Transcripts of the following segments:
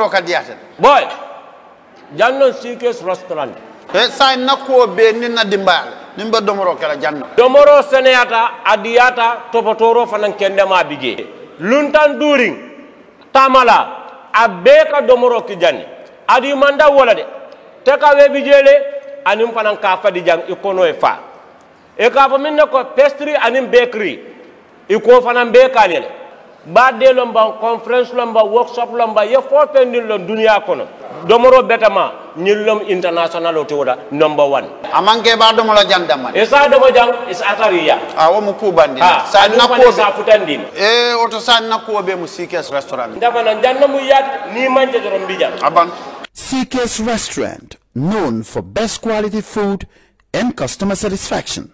ñilla domoro ka diyata boy jannon sikes restaurant. E sa nakkuwo be nin na dimbayala nin be domoro kala janno domoro seneyata adiyata topotoro fanan kendema bije luntan during tamala a bee ka domoro ki janni. Adi manda wola de. Te ka we bijele anin fanan ka fadi jang i kono e fa. E ka fo min ne ko pastry anin bakery. I ko fanan be kanele badde lomba conference lomba workshop lomba ye fo fendin lon duniya kono. Domoro betama ñillom international o tewoda number one. Amanke ba domolo jandama e sa domo jang is atariya a ah, wo mu kubandi ha ah, sa anin fana nakkuwo sa futandin e eh, oto sa nakkuwo be mu CK's restaurant. Ndafana janna mu yaat ni manje doron mbijam aban. CK's Restaurant, known for best quality food and customer satisfaction.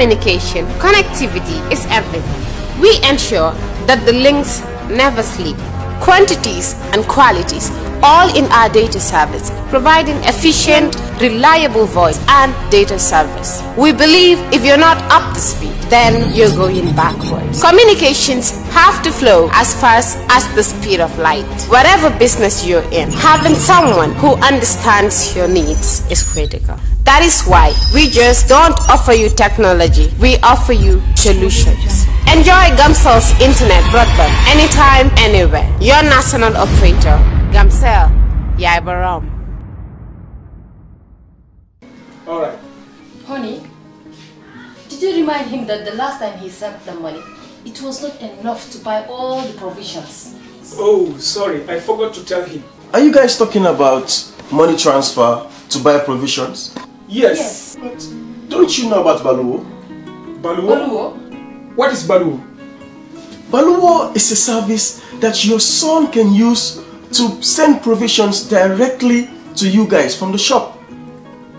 Communication, connectivity is everything. We ensure that the links never sleep. Quantities and qualities, all in our data service, providing efficient, reliable voice and data service. We believe if you're not up to speed, then you're going backwards. Communications have to flow as fast as the speed of light. Whatever business you're in, having someone who understands your needs is critical. That is why we just don't offer you technology, we offer you solutions. Enjoy Gamcel's internet broadband anytime, anywhere. Your national operator, Gamcel, Yaibaram. All right. Honey, did you remind him that the last time he sent the money, it was not enough to buy all the provisions? Oh, sorry, I forgot to tell him. Are you guys talking about money transfer to buy provisions? Yes. But don't you know about Baluwo? Baluwo? Baluwo? What is Baluwo? Baluwo is a service that your son can use to send provisions directly to you guys from the shop.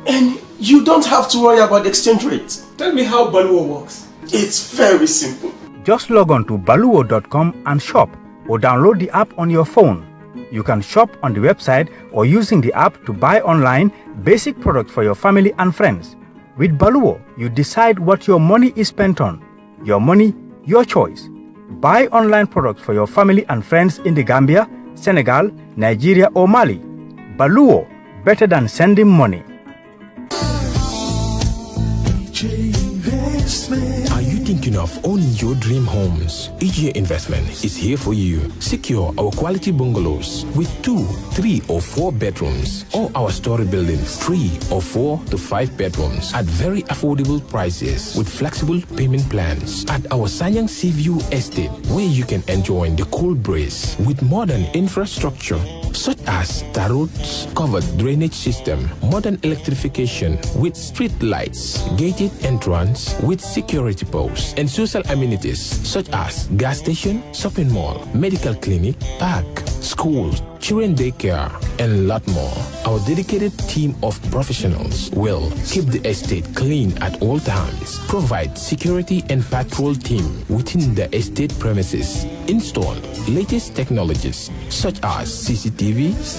And you don't have to worry about the exchange rate. Tell me how Baluwo works. It's very simple. Just log on to baluwo.com and shop or download the app on your phone. You can shop on the website or using the app to buy online basic products for your family and friends. With Baluwo, you decide what your money is spent on. Your money, your choice. Buy online products for your family and friends in the Gambia, Senegal, Nigeria, or Mali. Baluwo, better than sending money. Thinking of owning your dream homes? EGA Investment is here for you. Secure our quality bungalows with two, three, or four bedrooms, or our story buildings, three or four to five bedrooms at very affordable prices with flexible payment plans at our Sanyang Seaview Estate, where you can enjoy the cool breeze with modern infrastructure such as Tarot's covered drainage system, modern electrification with street lights, gated entrance with security posts, and social amenities such as gas station, shopping mall, medical clinic, park, schools, children daycare, and a lot more. Our dedicated team of professionals will keep the estate clean at all times, provide security and patrol team within the estate premises, install latest technologies such as CCTV,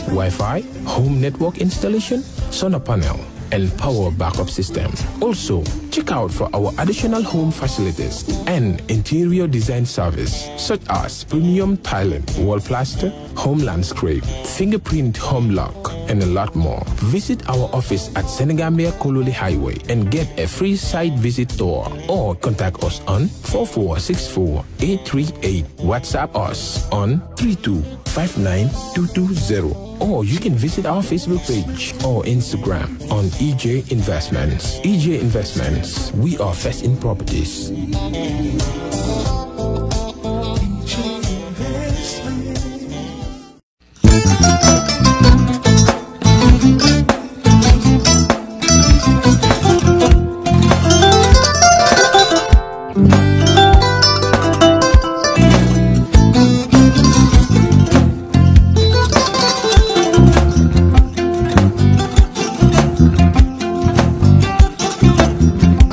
Wi-Fi, home network installation, solar panel, and power backup system. Also, check out for our additional home facilities and interior design service such as premium tiling, wall plaster, home landscape, fingerprint home lock, and a lot more. Visit our office at Senegambia Kololi Highway and get a free site visit tour or contact us on 4464838. WhatsApp us on 3259220 or you can visit our Facebook page or Instagram on EJ Investments. EJ Investments, we are first in properties.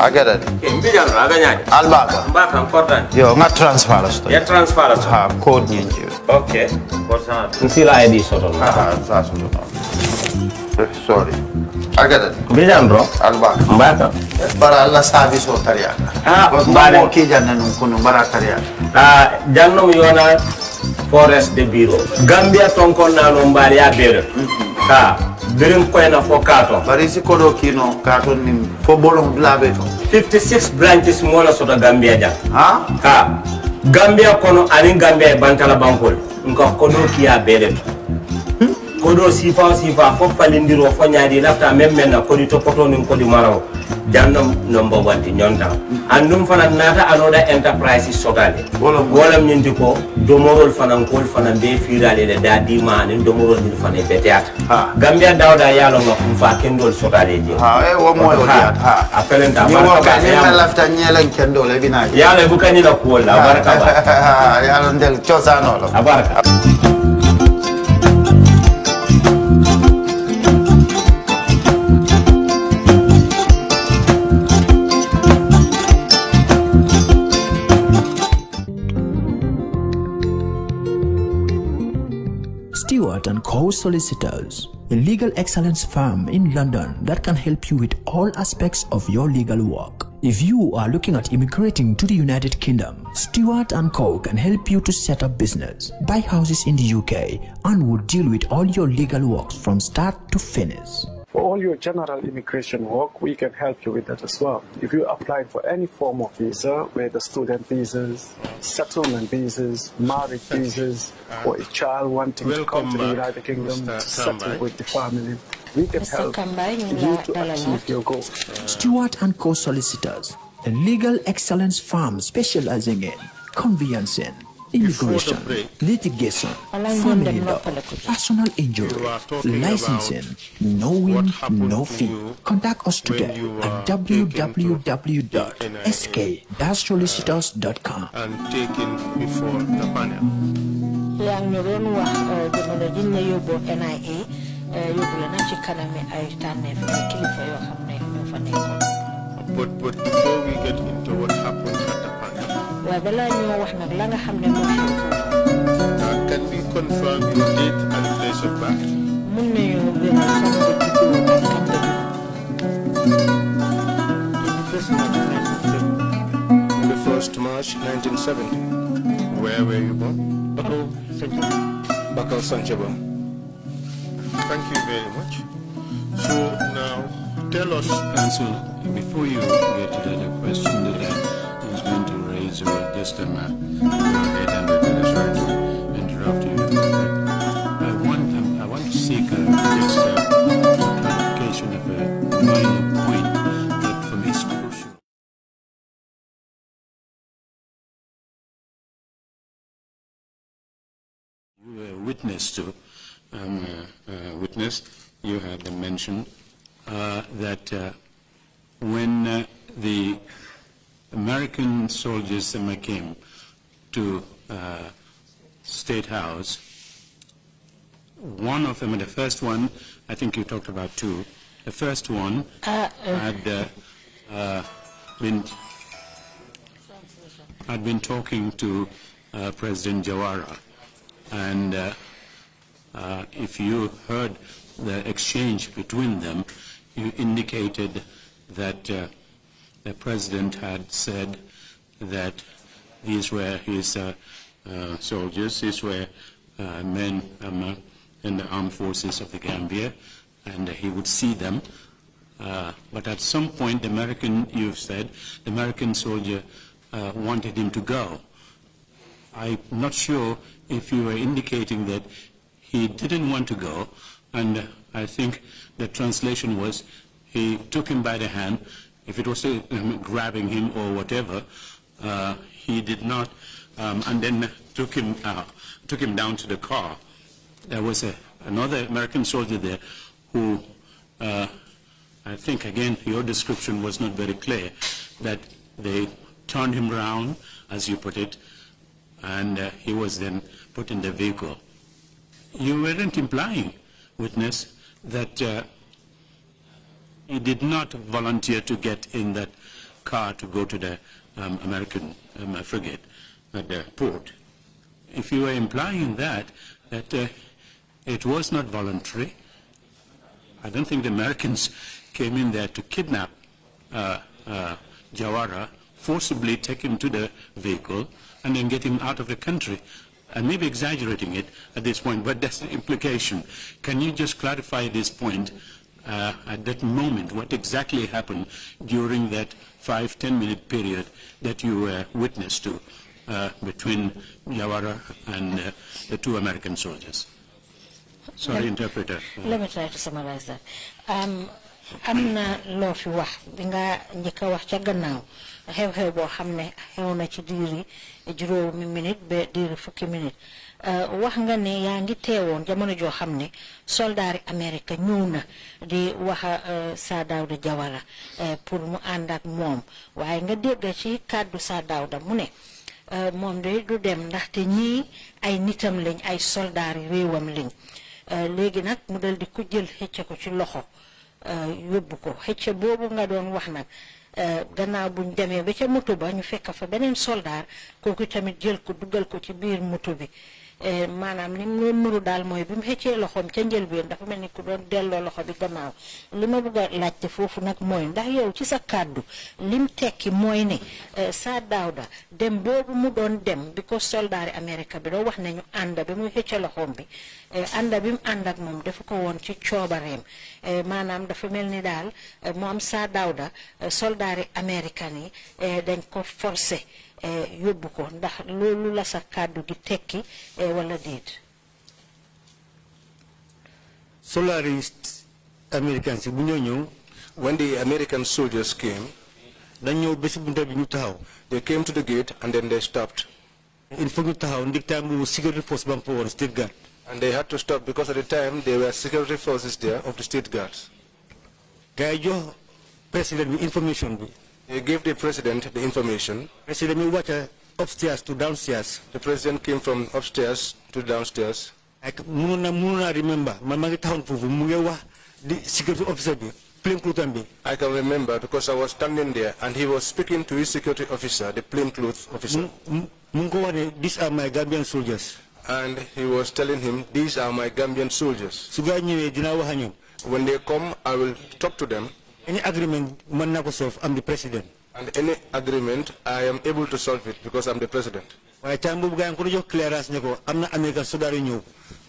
Agada mbijan raga nyaani albaka. Mbaka kordan yo nga transfer la sto ya transfer so ha code nyenji okay ko sa nsila id soto ha sa so sorry. Agada mbijan bro. Albaka. Mbaka. Bara alla service o tariya Ah, ko mbale. mo ki janna nun kunu bara tariya a jannom yona forest de bureau. Gambia ton kon nano mbali ya bere ka birin koyna fo kato bari si kodo kino katon nim fo bolon blabe to. 56 branches mola soto gambia jang ha? Ka gambia kono anin gambia e bantala bankol nka kodo kiya bele to. Kodo sifa sifa fo falindiro fo nyaadi lafta memmen men na kodi topoto nin kodi maraw jannom number wanti ñonta andum fana nata anoda enterprise sotale Wolam- ñinti ko domorol fanan kol fanan be firale le da dima anin domorol ñin fana beteata Ha. gambia dawda yalo nga kum fa kendol sotale je. Ha eh, e wo mo yo ha. A pelenta ni wo barka ka ni na lafta nyelen kendo le eh, bina. Yalo bu kanila kuwol la barka ba. Ya lo ndel chosano lo. A Solicitors, a legal excellence firm in London that can help you with all aspects of your legal work. If you are looking at immigrating to the United Kingdom, Stewart Co. can help you to set up business, buy houses in the UK, and will deal with all your legal works from start to finish. For all your general immigration work, we can help you with that as well. If you applied for any form of visa, whether student visas, settlement visas, marriage visas, or a child wanting to come to the United Kingdom to settle with the family, we can Mr. help Kambai, you to achieve your goal. Stewart and Co. Solicitors, a legal excellence firm specializing in conveyancing, immigration, litigation, family law, personal injury, licensing, no win, no fee. Contact us today at www.sk-solicitors.com. and taken before the panel. yaa ngi doon wax jamono ji ñu yóbbu NIA yóbbu la nag ci kanami ay tànneef ay kilifa yoo xam ne ñoo fa nekkoon But, but before we get into what happened at the waaye balaa ñoo wax nag la nga xam ne moo xew foofu can we confirm your date and place of birth? mun nañu biral fan nga juddoo ak kañ nga juddoo the 1st March 1970. Where were you born? Bakau Sanchaba. Bakau Sanchaba. Thank you very much. So now, tell us. Counsel, before you get to the question that I was going to go ahead and uh, to interrupt you, but I want um, I want to seek uh, just uh, clarification of a minor point that for me is crucial. You were witness to um, uh, uh, witness, you had mentioned uh, that when the American soldiers came to uh, State House, one of them, the first one, I think you talked about two, the first one Uh, uh, had uh, uh, been had been talking to uh, President Jawara, and uh, uh, if you heard the exchange between them, you indicated that uh, the president had said that these were his uh, uh, soldiers, these were uh, men um, in the armed forces of the Gambia, and he would see them. But at some point, the American, you've said, the American soldier wanted him to go. I'm not sure if you were indicating that he didn't want to go, and I think the translation was he took him by the hand. If it was uh, um, grabbing him or whatever, uh, he did not, um, and then took him uh, took him down to the car. There was a, another American soldier there who, uh, I think again your description was not very clear, that they turned him around, as you put it, and he was then put in the vehicle. You weren't implying, witness, that he did not volunteer to get in that car to go to the um, American um, frigate at the port. If you were implying that, that uh, it was not voluntary, I don't think the Americans came in there to kidnap uh, uh, Jawara, forcibly take him to the vehicle, and then get him out of the country. I may be exaggerating it at this point, but that's the implication. Can you just clarify this point uh, at that moment, what exactly happened during that five, ten minute period that you were witness to uh, between Jawara and uh, the two American soldiers? Sorry, Let- interpreter. Let me try to summarize that. Um, am na loo fi wax bi nga njëkk a wax ca gannaaw xew-xew boo xam ne xew na ci diiri juróomi minute ba diiri fukki minute wax nga ne yaa ngi teewoon jamono joo xam ne soldaari Amérique ñëw na di waxa uh, Sir Jawara uh, pour mu ànd ak moom. Waaye nga dégg ci kàddu Sir Dawda mu ne uh, moom de du dem ndaxte ñii ay nitam lañ ay soldaari réewam lañ. Uh, léegi nag mu dal di ko jël xëcce ko ci loxo yóbbu ko. Xëcce boobu nga doon wax nag gannaaw buñ demee ba ca moto ba ñu fekk fa beneen soldaar kooku tamit jël ko dugal ko ci biir moto bi. Eh, maanaam ni mu nuru daal mooy bi mu xëccee loxoom ca njëlbeen dafa mel ni ku doon delloo loxo bi gannaaw. Li ma bëgg a laajte foofu nag mooy ndax yow ci sa kàddu lim tekki mooy ne eh, Sir Dawda dem boobu mu doon dem bi ko soldaari Amérique bi doo wax nañu ñu ànd bi muy xëcce loxoom bi eh, ànd bi mu ànd ak moom dafa ko woon ci coobareem. Eh, maanaam dafa mel ni daal mu moom Sir Dawda eh, soldaari américain yi eh, dañ ko forcé eh, yóbbu ko ndax loolu la sa kàddu gi tekki eh, wala déet? Solarist Americans bu ñoo ñëw when the American soldiers came dañ ñëw ba si bunta bi ñu taxaw. They came to the gate and then they stopped. Il faut ñu taxaw ndig time boobu security force ba fa woon state guard. And they had to stop because at the time there were security forces there of the state guards. Gars yi jox président bi information bi they gave the president the information président mi wàcca uh, upstairs to downstairs the president came from upstairs to downstairs I can remember man maa ngi taxawoon foofu mu ngi security officer plain clothes bi I can remember because I was standing there and he was speaking to his security officer, the plainclothes officer. mu ngi ko wax ne these are my Gambian soldiers And he was telling him, these are my Gambian soldiers. su gaa ñëwee dinaa wax ak ñoom When they come, I will talk to them. Any agreement mën naa ko solve am the president And any agreement, I am able to solve it because I'm the president. waaye time boobu gaa yi ko clearance ne am na American soldat yu ñëw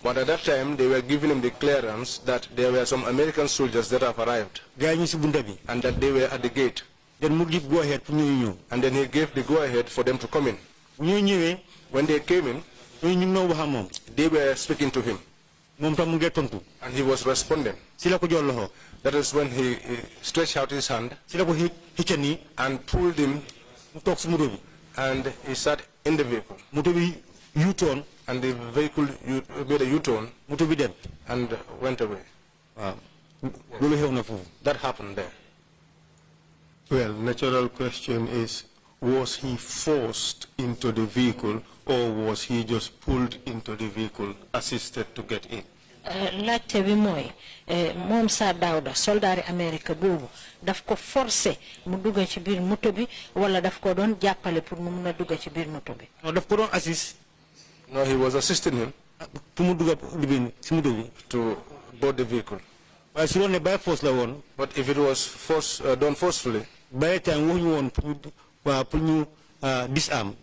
But at that time, they were giving him the clearance that there were some American soldiers that have arrived. gaa yi ñu si bunta And that they were at the gate. then give go ahead pour ñooñu ñëw And then he gave the go-ahead for them to come in. ñëwee eh? When they came in, ñooñu ñu ngi noo wax ak moom they were speaking to him. And he was responding. si la ko jox loxo That is when he, he stretched out his hand si la ko xi xicca and pulled him mu toog si moto bi and he sat in the vehicle. U-turn. And the vehicle made a U-turn. Moto bi dem. And went away. Wow. Loolu xew na foofu. That happened there. Well, natural question is, was he forced into the vehicle or was he just pulled into the vehicle, assisted to get in? Eh, laajte bi mooy eh, moom Sir Dawda soldaari Amérique boobu daf ko forcé mu dugga ci biir moto bi wala daf ko doon jàppale pour mu mun a dugga ci biir moto bi. non daf ko doon assist. No, he was assisting him. Ah, pour mu dugga liggéey si moto bi. To board the vehicle. waaye su doon ne by force la woon. But if it was force, uh, done forcefully. by the time waxuñu woon pour ñu waa pour ñu ah, disarm.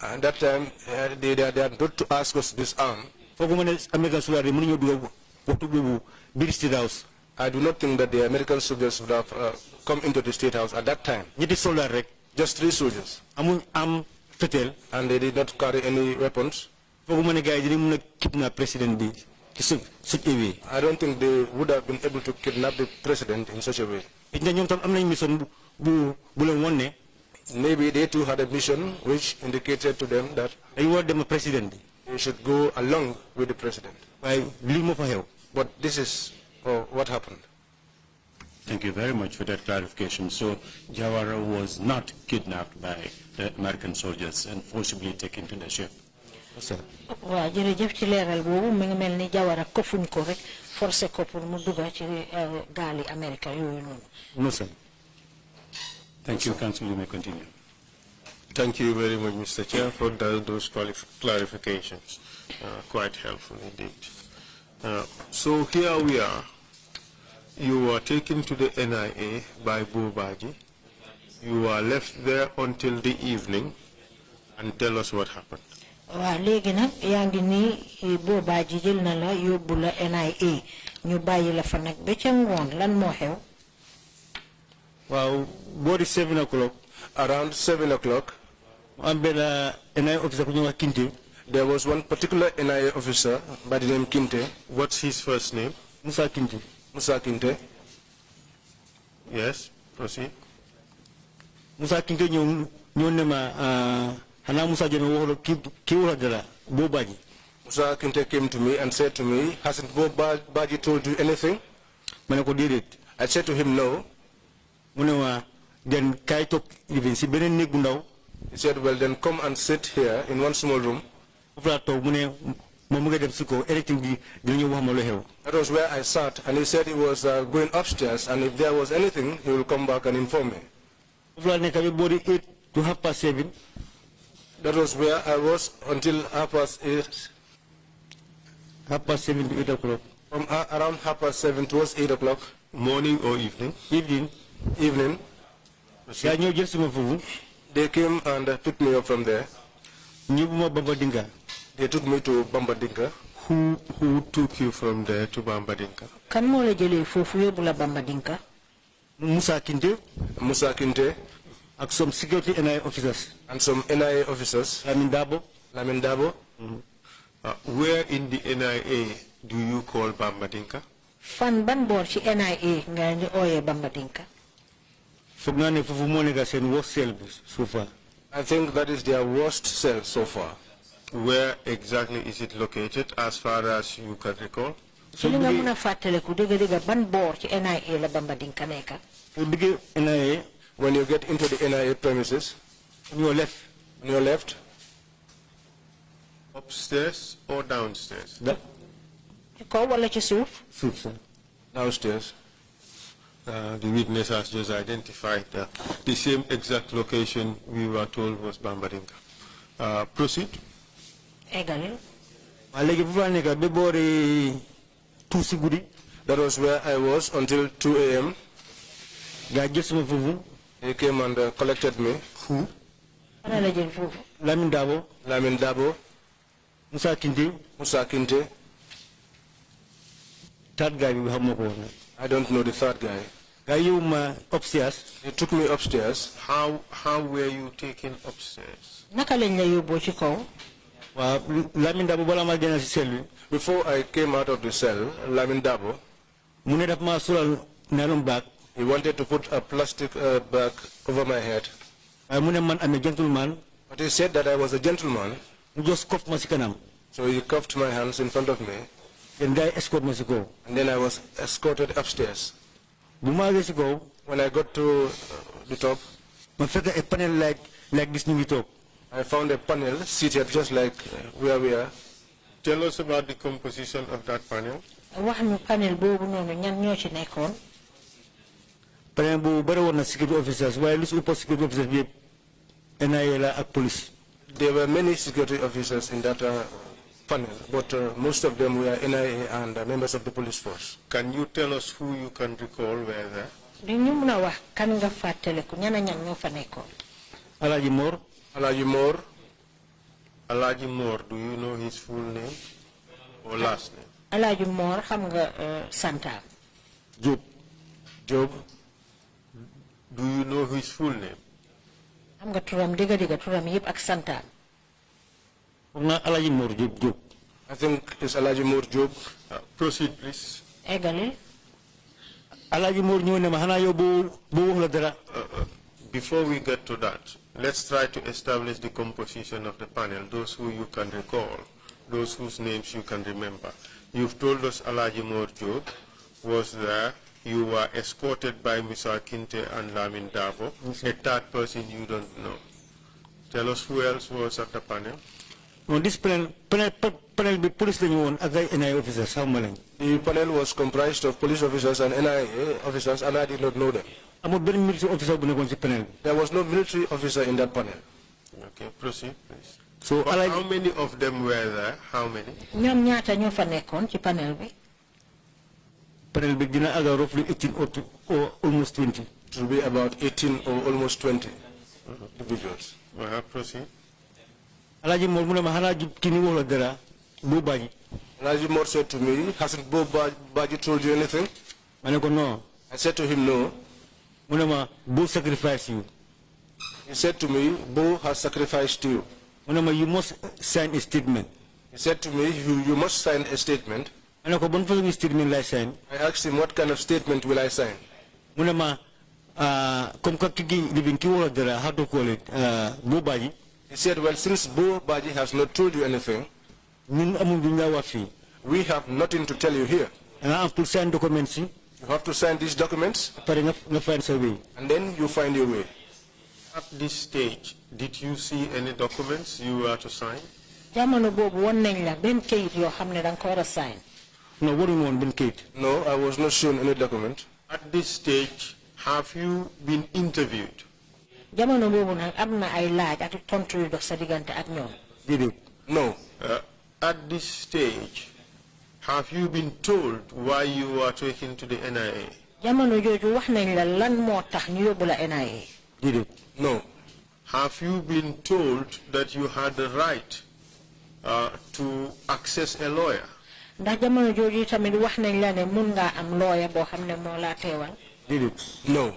At that time, eh, they, they, they had not to ask us disarm. Fooguma ne American soldiers yi mënuñoo dugga waxtu boobu biir State House. I do not think that the American soldiers would have uh, come into the State House at that time. ñetti soldat rek. Just three soldiers. amuñ am fetel. And they did not carry any weapons. fooguma ne gars yi dinañ mën a kidnap président bi ci su such a. I don't think they would have been able to kidnap the president in such a way. it na ñoom tam am nañ mission bu bu bu leen won ne. Maybe they too had a mission which indicated to them that dañu war a dem président bi. They should go along with the president. I lii moo fa xew. But this is uh, what happened. Thank you very much for that clarification. So Jawara was not kidnapped by the American soldiers and forcibly taken to the ship. waaw jërëjëf ci leeral boobu mi ngi mel ni Jawara këfuñ ko rek forcé ko pour mu dugga ci gaali Amérique yooyu noonu. No, sir. Thank you, Counsel. You may continue. Thank you very much, Mr. Chair, for that, those clarif clarifications. Uh, quite helpful indeed. Uh, so here we are. You were taken to the NIA by Bobaji. You were left there until the evening. And tell us what happened. waaw léegi nag yaa ngi nii boobaa ji jël na la yóbbu la NIA ñu bàyyi la fa nag ba ca ngoon lan moo xew. waaw boori seven o'clock. Around 7 o'clock, Uh, there was one particular NIA officer by the name Kinte. What's his first name? Musa Kinte. Musa Kinte. Yes, proceed. Musa Kinte ñëw ñëw ne ma xanaa uh, Musa Jame waxula kii kii waxla dara boobaa ji. Musa Kinte came to me and said to me, hasn't Bobaji told you anything? ma ne ko. I said to him, no. mu ne ma den kaay toog even si beneen néeg bu ndaw. He said, well, then come and sit here in one small room. foofu laa toog mu ne moom mu nga dem si kaw électrique bi dinañu wax ma lu xew. That was where I sat, and he said he was uh, going upstairs, and if there was anything, he will come back and inform me. foofu laa nekk ba boori eight to half past seven. That was where I was until half past eight. half past seven to eight o'clock. From uh, around half past seven towards eight o'clock. Morning or evening? evening. Evening. Yaa ñëw jël suma foofu. They came and uh, picked me up from there. ñëw Bambadinka. They took me to Bambadinka. Who, who took you from there to Bambadinka? kan moo la jëlee foofu yóbbu Bambadinka. Musa Kinte. Musa Kinte. ak some security NIA officers. And some NIA officers. Lamin Dabo. Lamin Dabo. Uh, where in the NIA do you call Bambadinka? fan ban boor ci NIA nga ñu ooyee Bambadinka. So far. I think that is their worst cell so far. Where exactly is it located as far as you can recall? ci li nga mën a fàttaliku dëgg dëgg ban boor ci NIA la Bambadinka nekka. pour duggee NIA. When you get into the NIA premises. on your left. On your left. Upstairs or downstairs? ci kaw wala ci suuf. suuf sa. Downstairs. Uh, the witness has just identified uh, the same exact location we were told was Bambadinka. Uh, proceed. eggalil. waaye léegi foofu laa nekk ba two si. That was where I was until 2 a.m. gaa jël suma foofu. They came and uh, collected me. Who? ana la. Lamin Dabo. Lamin Dabo. Musa Kinte. Musa Kinte. third guy bi xam ma ko woon. I don't know the third guy. gaa yow ma upstairs. They took me upstairs. How, how were you taken upstairs? naka lañ la yóbboo ci kaw. waaw Lamin Dabo balaa maa génn si cell bi. Before I came out of the cell, Lamin Dabo. mu ne daf maa solal nylon bag. He wanted to put a plastic uh, bag over my head. waaye mu ne man am a gentleman. But he said that I was a gentleman. mu just cuff ma si kanam So he cuffed my hands in front of me. Then gars escorted escort ma si kaw And then I was escorted upstairs. bu ma àggee si kaw When I got to uh, the top, ma fekk a panel like like this ñu ngi toog I found a panel seated just like uh, where we are. Tell us about the composition of that panel. wax panel boobu noonu ñan ñoo ci nekkoon panel boobu bëri woon na security officers waaye lu si ëpp security officers bi yëpp NIA la ak police There were many security officers in that uh, panel, but uh, most of them were NIA and uh, members of the police force. Can you tell us who you can recall were there? di ñu mun a wax kan nga fàttaliku ñan a ñan ñoo fa nekkoon Alaaji Mor Alaji Moore, Alaji Moore, do you know his full name or last name? Alaaji Moor xam nga santaam Diop Job, Do you know his full name? xam nga turam digga digga turam yëpp ak santaam foog naa Alaaji Mor Diop Diop I think it's Alaji Moore Job. Uh, proceed, please. eggali Alaaji Mor ñëw ne ma xanaa yow boo boo wax Before we get to that, let's try to establish the composition of the panel, those who you can recall, those whose names you can remember. You've told us Alaji Moore Job was there. You were escorted by Mr. Kinte and Lamin Dabo. A third person you don't know. Tell us who else was at the panel. Non this panel panel panel bi police la ñu woon ak ay NIA officers xaw ma leen The panel was comprised of police officers and NIA officers, and I did not know them. amul benn military officer bu nekkoon si panel There was no military officer in that panel. Okay, proceed, please. So, But how many of them were there? How many? ñoom ñaata ñoo fa nekkoon ci panel bi panel bi dina àgga roughly 18 or, to- or almost 20 It will be about 18 or almost 20 individuals. Uh, proceed. Ni wax la dara boo baaji Alaji Moore said to me, hasn't Bo Ba- Baji told you anything? ma ne ko non I said to him, no. mu ne ma boo sacrifice you He said to me, Bo has sacrificed you. mu ne ma you must sign a statement He said to me, you, you must sign a statement. ma ne ko ban statement lay sign I asked him, what kind of statement will I sign? mu ne ma ah, que ki gi living ki wax dara how to call it ah, boo baaji He said, well, since Bo Baji has not told you anything, ñun amul du ñu la wax fii we have nothing to tell you here. da nga am pour sign documents You have to sign these documents, pare nga nga find sa way and then you find your way. At this stage, did you see any documents you were to sign? jamono boobu won nañ la benn kayit yoo xam ne da nga ko war a sign non waruñu woon benn kayit No, I was not shown any document. At this stage, have you been interviewed? Jamono boobu nag am na ay laaj ak tontu yu dox sa diggante ak ñoom déedéet No. Uh, at this stage, have you been told why you were taken to the NIA? jamono jooju wax nañ la lan moo tax ñu yóbbu la NIA déedéet No. Have you been told that you had the right uh, to access a lawyer? ndax jamono jooju tamit wax nañ la ne mun ngaa am looya boo xam ne moo laa teewal déedéet No.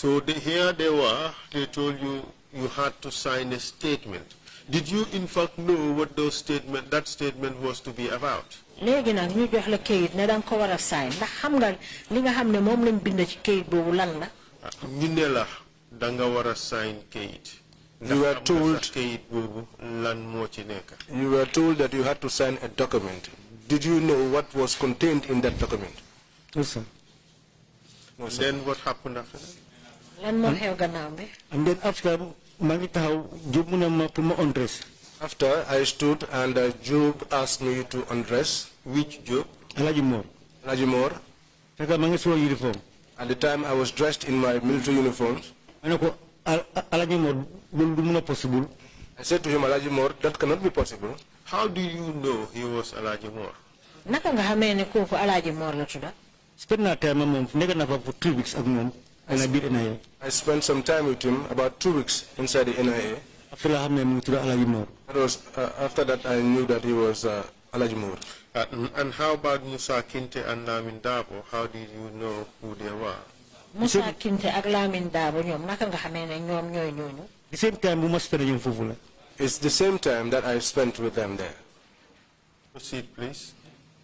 So the, here they were, they told you you had to sign a statement. Did you in fact know what those statement, that statement was to be about? léegi nag ñu jox la kayit ne danga ko war a sign ndax xam nga li nga xam ne moom lañ bind ci kayit boobu lan la ñu ne la danga war a sign kayit. You were Ndax xam nga told- kayit boobu lan moo ci nekk. You were told that you had to sign a document. Did you know what was contained in that document? no sir No, sir. Then what happened after that? Lan moo xew gannaaw bi and then after maa ngi taxaw jóg mu ne ma pour ma undress After I stood and uh, Job asked me to undress. Which Job? Alaaji Mor Alaji Moore. fekk maa ngi solo uniform At the time I was dressed in my military uniforms. ma ne ko Al- Alaaji loolu du mun a possible I said to him, Alaji Moore, that cannot be possible. How do you know he was Alaji Moore? naka nga xamee ne kooku alaaji moor la tudda spend naa time ak moom nekk naa fa for three weeks ak moom ana biir NIA I spent some time with him, about two weeks inside the NIA. after laa xam ne mu ngi tudd Alaaji That was uh, after that I knew that he was uh, Alaji Moore. Uh, and how about Musa Kinte and Lamin Dabo? How did you know who they were? Musa Kinte and Lamin Daabo ñoom naka nga xamee ne ñoom ñooy ñooñu the same time bu ma spend ñoom foofu la It's the same time that I spent with them there. Proceed, please.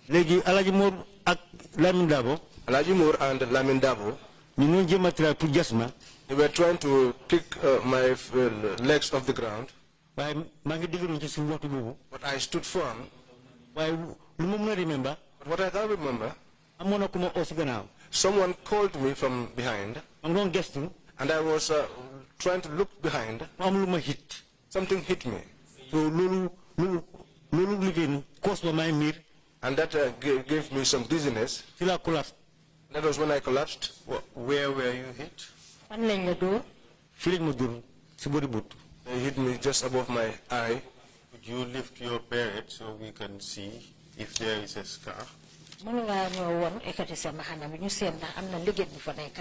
léegi Alaaji Mor ak Lamin Dabo Alaji Moore and Lamin Dabo, ñu ñoo jéem a try pour jas ma they were trying to pick uh, my uh, legs off the ground. waaye maa ngi déglu ci suuf waxtu boobu. But I stood firm. waaye lu ma remember. But what I can remember, amoon na ku ma oo si gannaaw. someone called me from behind. ma ngi doon gestu. And I was uh, trying to look behind. ma am hit. Something hit me. And that uh, gave, gave me some dizziness. Ci la collapse. That was when I collapsed. Where were you hit? fan lañ la dóor. fii lañ ma dóor si body boot. They hit me just above my eye. Could you lift your beret so we can see if there is a scar? mën ngaa ñëw woon ekkati sa maxana bi ñu seet ndax am na liggéey bu fa nekk.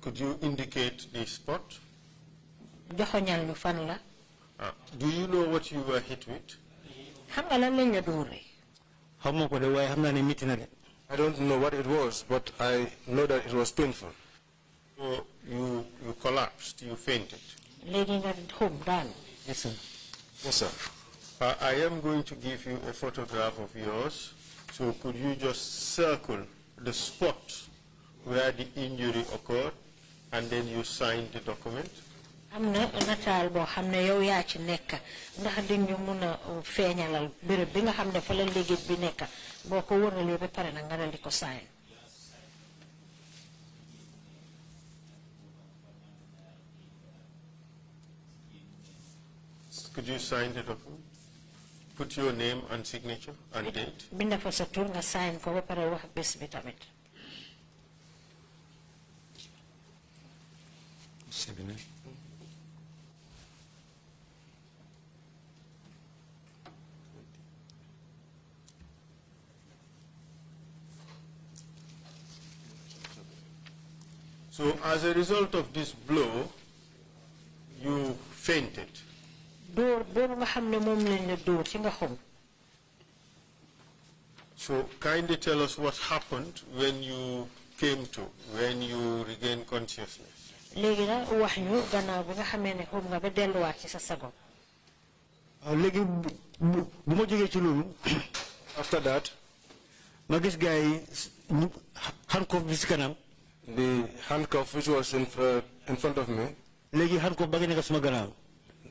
Could you indicate the spot? joxoñal ñu fan la. Do you know what you were hit with? xam nga lan lañ la dóoree. xamoo ko de waaye xam naa ne métti na de. I don't know what it was, but I know that it was painful. So you, you collapsed, you fainted. léegi nga xum daal. Yes, sir. Yes, sir. Uh, I am going to give you a photograph of yours. So could you just circle the spot where the injury occurred and then you sign the document? Am na nataal boo xam ne yow yaa ci nekk ndax di ñu mun a feeñalal béréb bi nga xam ne fa la liggéey bi nekk boo ko wëralee ba pare nag nga dal di ko saay. Could you sign the document? Put your name and signature and date. binda fa sa tur nga sign ko ba pare wax bés bi tamit. So as a result of this blow, you fainted. dóor boobu nga xam ne moom lañ la dóor ci nga xum. So kindly tell us what happened when you came to, when you regained consciousness. léegi nag wax ñu gannaaw bi nga xamee ne xum nga ba delluwaat ci sa sago. waaw léegi bu bu bu ma jógee ci loolu. After that, ma gis gars yi ñu handcuff bi si kanam. The handcuff which was in, uh, in front of me, léegi handcuff ba nga suma gannaaw.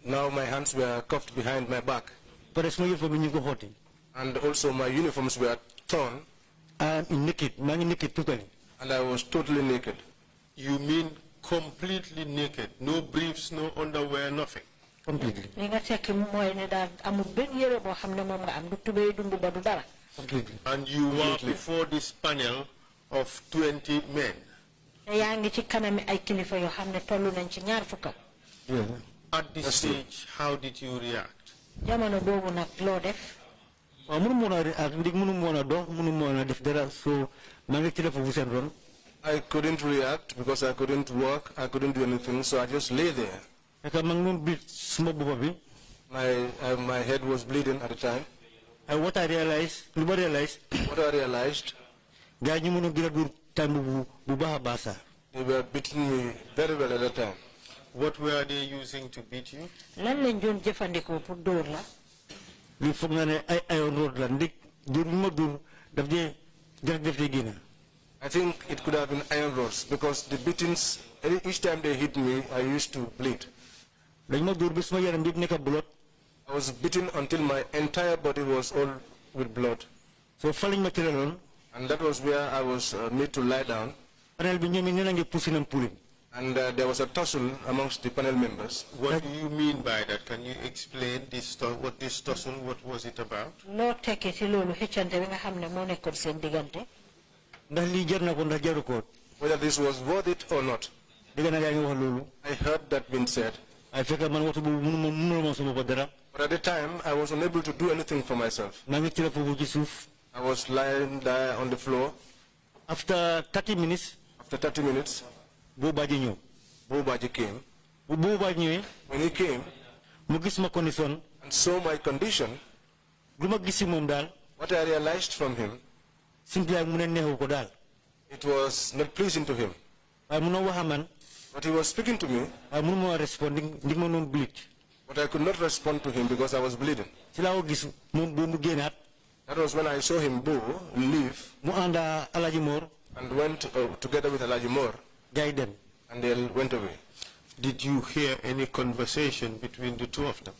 now my hands were cuffed behind my back. pare suma uniform bi ñu ko xotti. And also my uniforms were torn. I'm naked. maa naked totally. And I was totally naked. You mean completely naked, no briefs, no underwear, nothing? completely. li nga tekki mooy ne daal amul benn yére boo xam ne moom nga am du tubéy du mbuba du dara. completely. And you were before this panel of 20 men. Te yaa ngi ci kanami ay kilifa yoo xam ne toll nañ ci ñaar fukka. At this stage, how did you react? jamono boobu nag loo def. waaw mënu ma a react ndig mënu ma a dox mënu ma a def dara so maa ngi téléphone bu seen ron. I couldn't react because I couldn't walk, I couldn't do anything, so I just lay there. fekk maa ngi doon biit suma boppa bi. My, uh, my head was bleeding at the time. And what I realized, lu ma realized. What I realized. gars yi ñu mënoon gën a dur time bu bu baax a baax sax. They were beating me very well at the time. What were they using to beat you? lan lañ doon jëfandikoo pour dóor la. li foog naa ne ay iron rod la ndig dur bi ma dur daf dee def def dee génn. I think it could have been iron rods because the beatings, each time they hit me, I used to bleed. dañ ma dur bi suma yaram bi nekk blood. I was beaten until my entire body was all with blood. so fa lañ ma tëraloon. And that was where I was uh, made to lie down. panel bi ñoom it nee na ngi pusi nañ pulin. And uh, there was a tussle amongst the panel members. What do you mean by that? Can you explain this what this tussle, what was it about? loo tekkee ci loolu xëccante bi nga xam ne moo nekkoon seen diggante. ndax lii jar na ko ndax jaru ko. Whether this was worth it or not. dégg naa yaa ngi wax loolu. I heard that being said. ay fekk man waxtu boobu mënu ma mënu ma sama bopp dara. But at the time, I was unable to do anything for myself. maa ngi tëdd foofu ci suuf. I was lying there on the floor. after 30 minutes. After 30 minutes, Bobaji ñëw. Bobaji came. bu Bobaji ñëwee. When he came, mu gis ma condition. and saw my condition, lu ma gis si moom daal. what I realized from him, simply neexu ko daal. it was not pleasing to him. waaye munoo wax a man. But he was speaking to me, waaye mënu ma respond ndig ndig ma bleed. but I could not respond to him because I was bleeding. Ci laa ko gis moom boo mu génnaat. That was when I saw him go, leave, mu ànd Alaji Moor. and went uh, together with Alaji Moore. Guide them. And they went away. Did you hear any conversation between the two of them?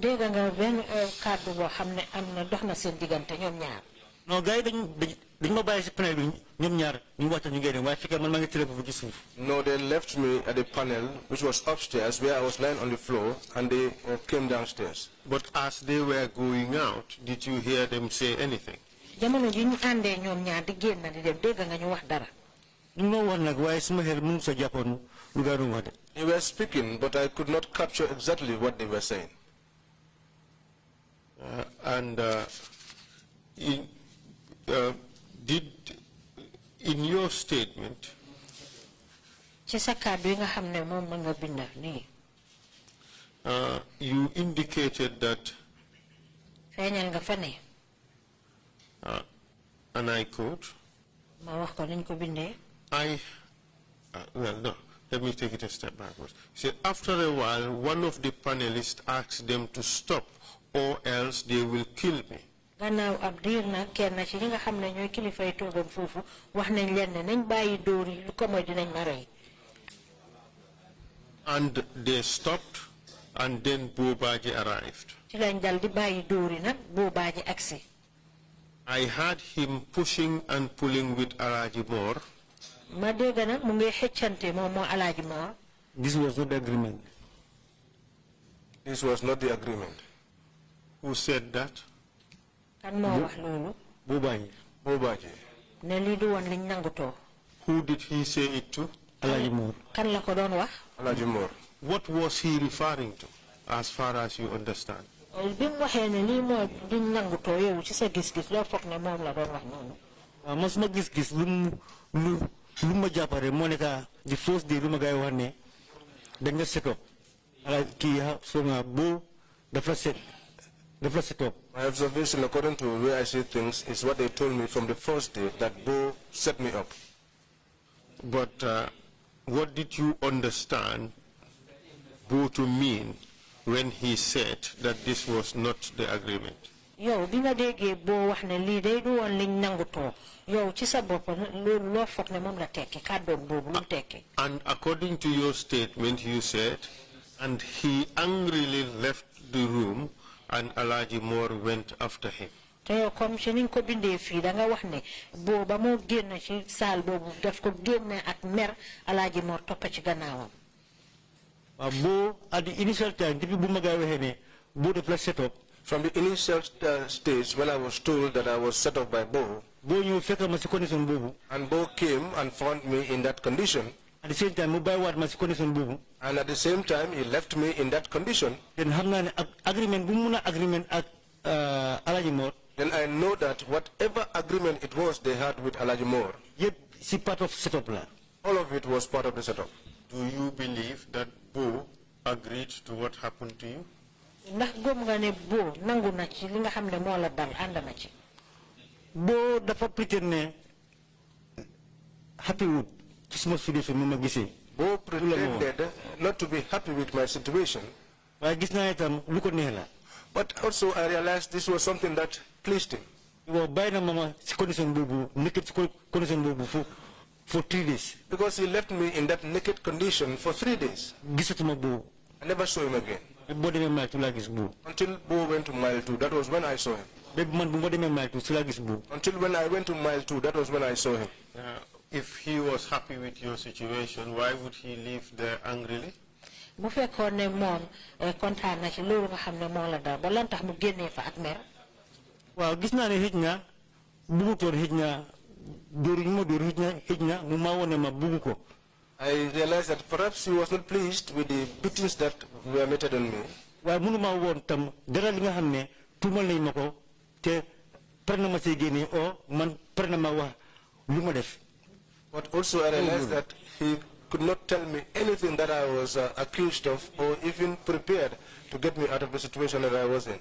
dégg nga benn kàddu boo xam ne am na dox na seen diggante ñoom ñaar non gars yi dañ dañ dañ ma bàyyi si panel bi ñoom ñaar ñu wàcc ñu génne waaye fekkee man maa ngi télé foofu ci suuf. No, they left me at the panel, which was upstairs, where I was lying on the floor, and they uh, came downstairs. But as they were going out, did you hear them say anything? jamono ji ñu àndee ñoom ñaar di génn di dem dégg nga ñu wax dara ñu ma wax nag waaye suma xel mu sa jàppoon lu gaa doon wax de. They were speaking, but I could not capture exactly what they were saying. Uh, and uh, in, uh, did in your statement, ci sa kàddu yi nga xam ne moom la nga bind nii uh, you indicated that, feeñal nga fa ne uh, and I quote, ma wax ko niñ ko bindee I, uh, well, no, let me take it a step backwards. He said, after a while, one of the panelists asked them to stop, or else they will kill me. Gannaaw ab diir nag kenn ci ñi nga xam ne ñooy kilifa yi toogoon foofu wax nañ leen ne nañ bàyyi dóor yi lu ko mooy dinañ ma rey And they stopped, and then Bobaji arrived. ci lañ dal di bàyyi dóor yi nag boobaa ji agsi I had him pushing and pulling with Alaji Moore. ma dégg nag mu ngi xëccante moom moo alaaji Moor This was not the agreement. This was not the agreement. Who said that? Kan moo wax loolu Bobaji. Bobaji. ne lii du woon liñ nangutoo Who did he say it to? Alaji Moore. kan la ko doon wax Alaji Moore. What was he referring to, as far as you understand? bi mu waxee ne lii mooy liñ nangutoo yow ci sa gis-gis loo foog ne moom la doon wax noonu waaw man suma gis-gis lu mu lu lu ma jàppare moo di first day lu ma gars yi wax ne dañ la set up ala kii ha so nga boo dafa set dafa set up My observation, according to the way I see things, is what they told me from the first day that Bo set me up. But uh, what did you understand Bo to mean when he said that this was not the agreement? yow bi nga déggee boo wax ne lii day du woon liñ nangutoo yow ci sa bopp loolu loo foog ne moom la tekki kàddoom boobu lu mu tekki And according to your statement, you said, and he angrily left the room and Alaji Moore went after him. te yow comme ci niñ ko bindee fii da nga wax ne boo ba moo génn ci saal boobu daf ko génne ak mer alaaji Mor toppa ci gannaawam waaw boo at the initial time depuis bu ma gars yi waxee ne boo def la set up From the initial uh, stage, when I was told that I was set up by Bo, boo ñëw fekk ma si condition boobu and Bo came and found me in that condition, at the same time mu bàyyiwaat ma condition boobu and at the same time he left me in that condition, then xam naa agreement bu mu agreement ak Alaji Moore. Then I know that whatever agreement it was they had with Alaji Moore, yëpp si part of setup la all of it was part of the setup. Do you believe that Bo agreed to what happened to you? ndax góom nga ne boo nangu na ci li nga xam ne moo la dal ànd na ci boo dafa pretend ne happy wut ci suma situation mu ma gisee Bo pretended not to be happy with my situation, waaye gis naa itam lu ko neex la but also I realized this was something that pleased him. waaw bàyyi na mama si condition boobu nekk ci condition boobu for for three days Because he left me in that naked condition for three days. gisatuma boobu I never saw him again. boo demee mile two laa gis boobu Until Bo went to mile two, that was when I saw him. ba man bu ma mile two si laa Until when I went to mile two, that was when I saw him. Uh, If he was happy with your situation, why would he leave there angrily? bu fekkoon ne moom eh, kontaan na ci loolu nga xam ne moo la dal ba lan tax mu génnee fa ak mer waaw gis naa ne xëj na bugutoon xëj na dóor ñu ma dóor xëj na xëj na mu maa wone ma bugu ko I realized that perhaps he was not pleased with the beatings that were meted on me. waaye mënuma woon tam dara li nga xam ne tuumal nañ ma ko te pare na ma see génnee o man pare na ma wax lu ma def But also I realized that he could not tell me anything that I was uh, accused of or even prepared to get me out of the situation that I was in.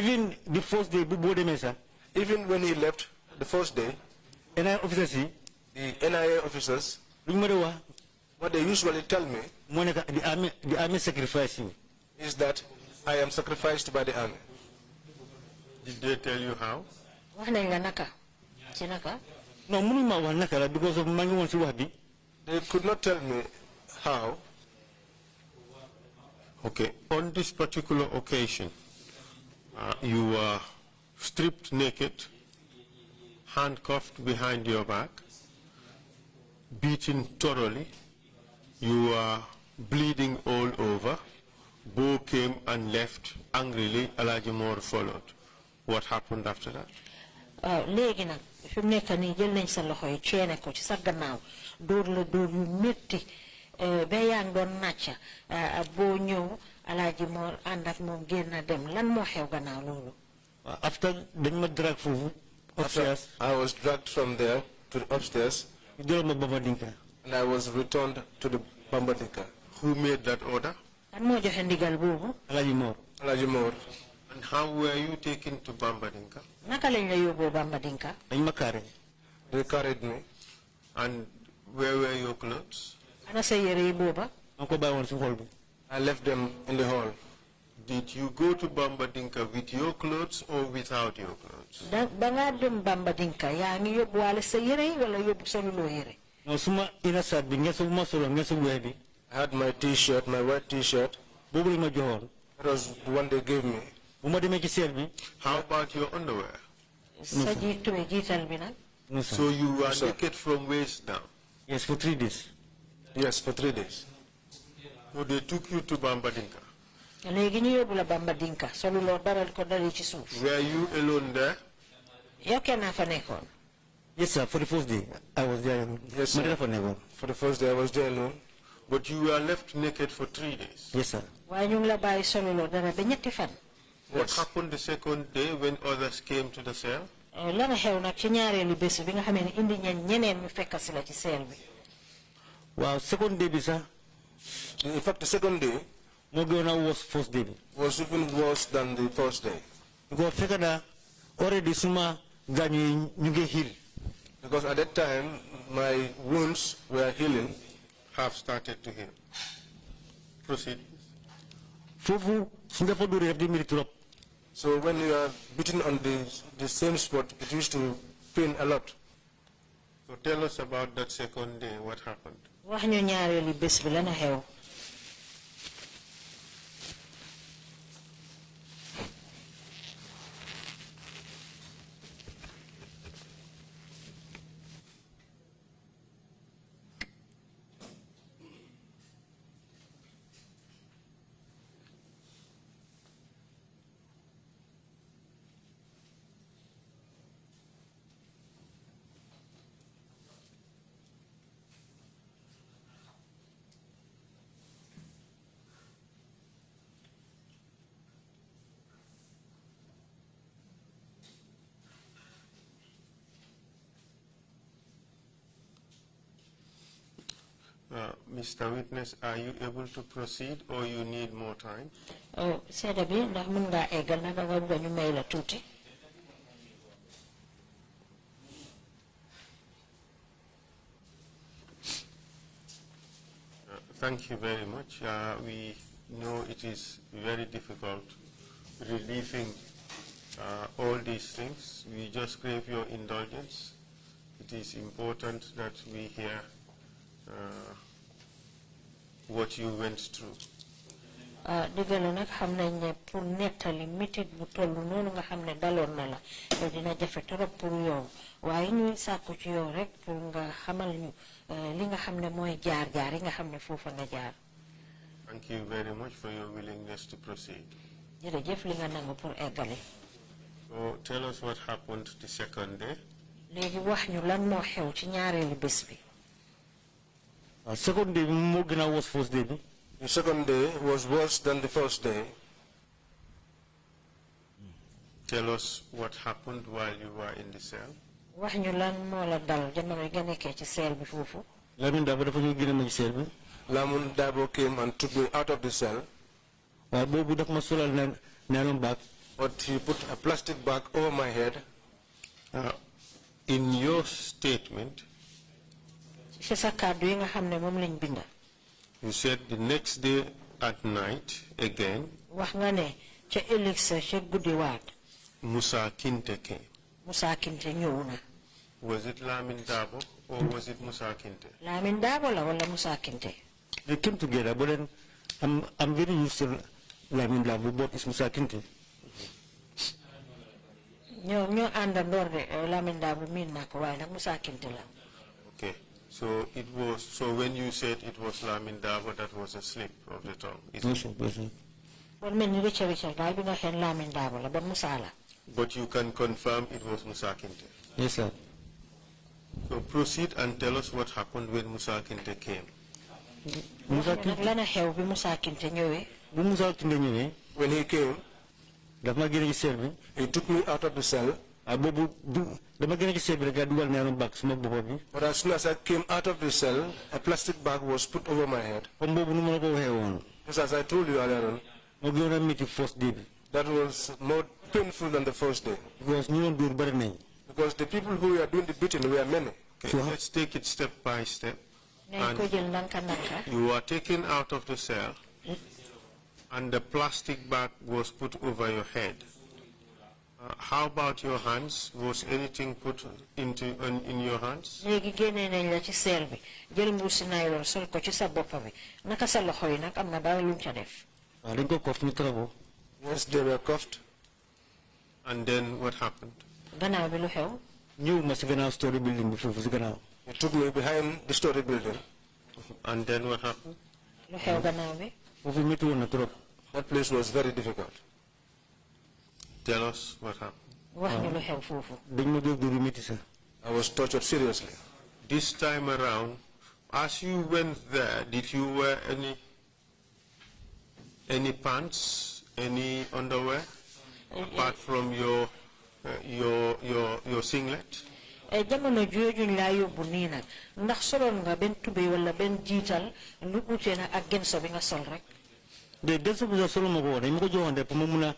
even the first day bu boo demee sax Even when he left the first day, NIA officers the NIA officers, lu ñu ma dee wax what they usually tell me moo nekk the army the army sacrifice you is that I am sacrificed by the army. Did they tell you how? Wax nañ la naka ci naka non mënuñ wax naka la because of maa ngi woon si They could not tell me how. Okay, on this particular occasion, uh, you were stripped naked, handcuffed behind your back, beaten thoroughly, you were bleeding all over. Bo came and left angrily, Alaji Moore followed. What happened after that? nag fi mu nekk nii jël nañ sa loxo yi ceene ko ci sa gannaaw dóor la dóor yu métti eh, ba yaa ngi doon nàcca eh, boo ñëw alaaji moo ànd ak moom génn dem lan moo xew gannaaw loolu after dañ ma drag foofu upstairs I was dragged from there to the upstairs. jël ma Bambadinka. And I was returned to the Bambadinka. Who made that order? kan moo joxe ndigal boobu Alaji Moore. Alaji Moore. And how were you taken to Bambadinka? Naka lañ la yóbboo Bambadinka dañ ma carré. They carried me. And where were your clothes? ana sa yére yi booba ma ko bàyyi woon si hall bi. I left them in the hall. Did you go to Bambadinka with your clothes or without your clothes? da ba ngaa dem Bambadinka yaa ngi yóbbuwaale sa yére yi wala yóbbu soluloo eh, yére non suma inner side bi ngeen bu ma solo ngeen bu weex bi. I had my t-shirt, my white t-shirt. boobu lañ ma joxoon. That was the one they gave me. Bu ma demee ci. Hm? How about your underwear? sa ji tubé jiital bi nag No. So you were No, sir. naked from waist down? Yes, for three days. Yes, for three days. So they took you to Bambadinka. léegi ñu yóbbu la Bambadinka soluloo dara ko dali ci suuf Were you alone there? yow kenn fa nekkoon Yes, sir. For the first day, I was there. Yes, Ma sir. dara fa nekkoon. For the first day, I was there alone. But you were left naked for three days. Yes, sir. Waaye ñu ngi la bàyyi soluloo dara ba ñetti fan What happened the second day when others came to the cell? Eh, lan a xew nag ci ñaareelu bés bi nga xamee ne indi ñen ñeneen ñu fekk si la ci seel bi waaw second day bi sax. In fact, the second day moo gën a was first day bi. was even worse than the first day. because fekk na already suma gaañu yi ñu ngi heal. Because at that time, my wounds were healing. Have started to heal. Proceed. foofu su nga fa dóoree daf di métti trop. So when you are beaten on the, the same spot, it used to pain a lot. So tell us about that second day. What happened? Mr. Witness, are you able to proceed or you need more time? Eh, seede bi ndax mun ngaa eggal na danga bugg ñu may la tuuti Uh, Thank you very much. Uh, We know it is very difficult relieving uh, all these things. We just crave your indulgence. It is important that we hear uh, what you went through. ah dëgg la nag xam nañ ne pour nettali métit bu toll noonu nga xam ne daloon na la yow dina jafe trop pour yow waaye ñuy sàkku ci yow rek pour nga xamal ñu eh, li nga xam ne mooy jaar-jaar yi nga xam ne foofa nga jaar Thank you very much for your willingness to proceed. jërëjëf li nga nangu pour eggale So tell us what happened the second day. léegi wax ñu lan moo xew ci ñaareelu bés bi waaw second day bi moo gën a was first day bi. The second day was worse than the first day. Tell us what happened while you were in the cell. wax ñu lan moo la dal jamono yi nga nekkee ci seel bi foofu Lamin Dabo dafa ñu génne ma ci seel bi. Lamin Dabo came and took me out of the cell. waaye boobu daf ma solal na nylon bag. But he put a plastic bag over my head. Uh, in your statement, ci sa kàddu yi nga xam ne moom lañ binda you said the next day at night again, wax nga ne ca ëllëg sa ca guddi waat Musa Kinte came. Musa Kinte ñëw na Was it Lamin Dabo or was it Musa Kinte? Lamin Dabo la wala Musa Kinte. They came together, but then I'm, I'm very used to Lamin Dabo, but it's Musa Kinte. ñoo ñoo àndandoor de eh, Lamin Dabo miin naa ko waaye nag Musa Kinte la. Okay. So it was, so when you said it was Lamin Dabo, that was a slip of the tongue. is it? Yes, sir, yes, sir. bon mel ni rëccal rëccal daal bi nga xeen Lamin Dabo la bon Musa la. But you can confirm it was Musa Kinte. Yes, sir. So proceed and tell us what happened when Musa Kinte came. Musa nag lan a xew bi Kinte ñëwee. bu Musa Kinte ñëwee. When he came, daf ma génne ci sel he took me out of the cell. Ah boobu du dama génne ci sel bi rek daa dugal neenu bag suma bopp bi. But as soon as I came out of the cell, a plastic bag was put over my head. comme boobu nu ma la ko waxee woon. Just as I told you earlier on, moo gënoon a métti first day that was more painful than the first day. because ñu doon dóor bari nañ. Because the people who were doing the beating were many. Okay, let's take it step by step. nañ ko jël ndanka ndanka. You were taken out of the cell, and the plastic bag was put over your head. Uh, how about your hands? Was anything put into in, in your hands? léegi génnee nañ la ci seel bi jël mbuusi nayloon sol ko ci sa bopp bi naka sa loxo yi nag am na dara luñ ca def. waaw dañ ko kof ñu trop. Yes, they were cuffed. And then what happened? gannaaw bi lu xew. ñëw ma si gannaaw story building bi foofu si gannaaw. He took me behind the story building. And then what happened? lu xew gannaaw bi. foofu métti woon na trop. That place was very difficult. Tell us what happened. wax ñu lu xew foofu. dañ ma dóor dóor yu métti sax. I was tortured seriously. This time around, as you went there, did you wear any any pants, any underwear, apart from your uh, your your your singlet? Eh, jamono joojuñ laa yóbbu nii nag ndax soloon nga benn tubéy wala benn jiital lu utee nag ak genso bi nga sol rek. de del sa bisa solo ma ko woon dañ ma ko joxoon rek pour ma mun a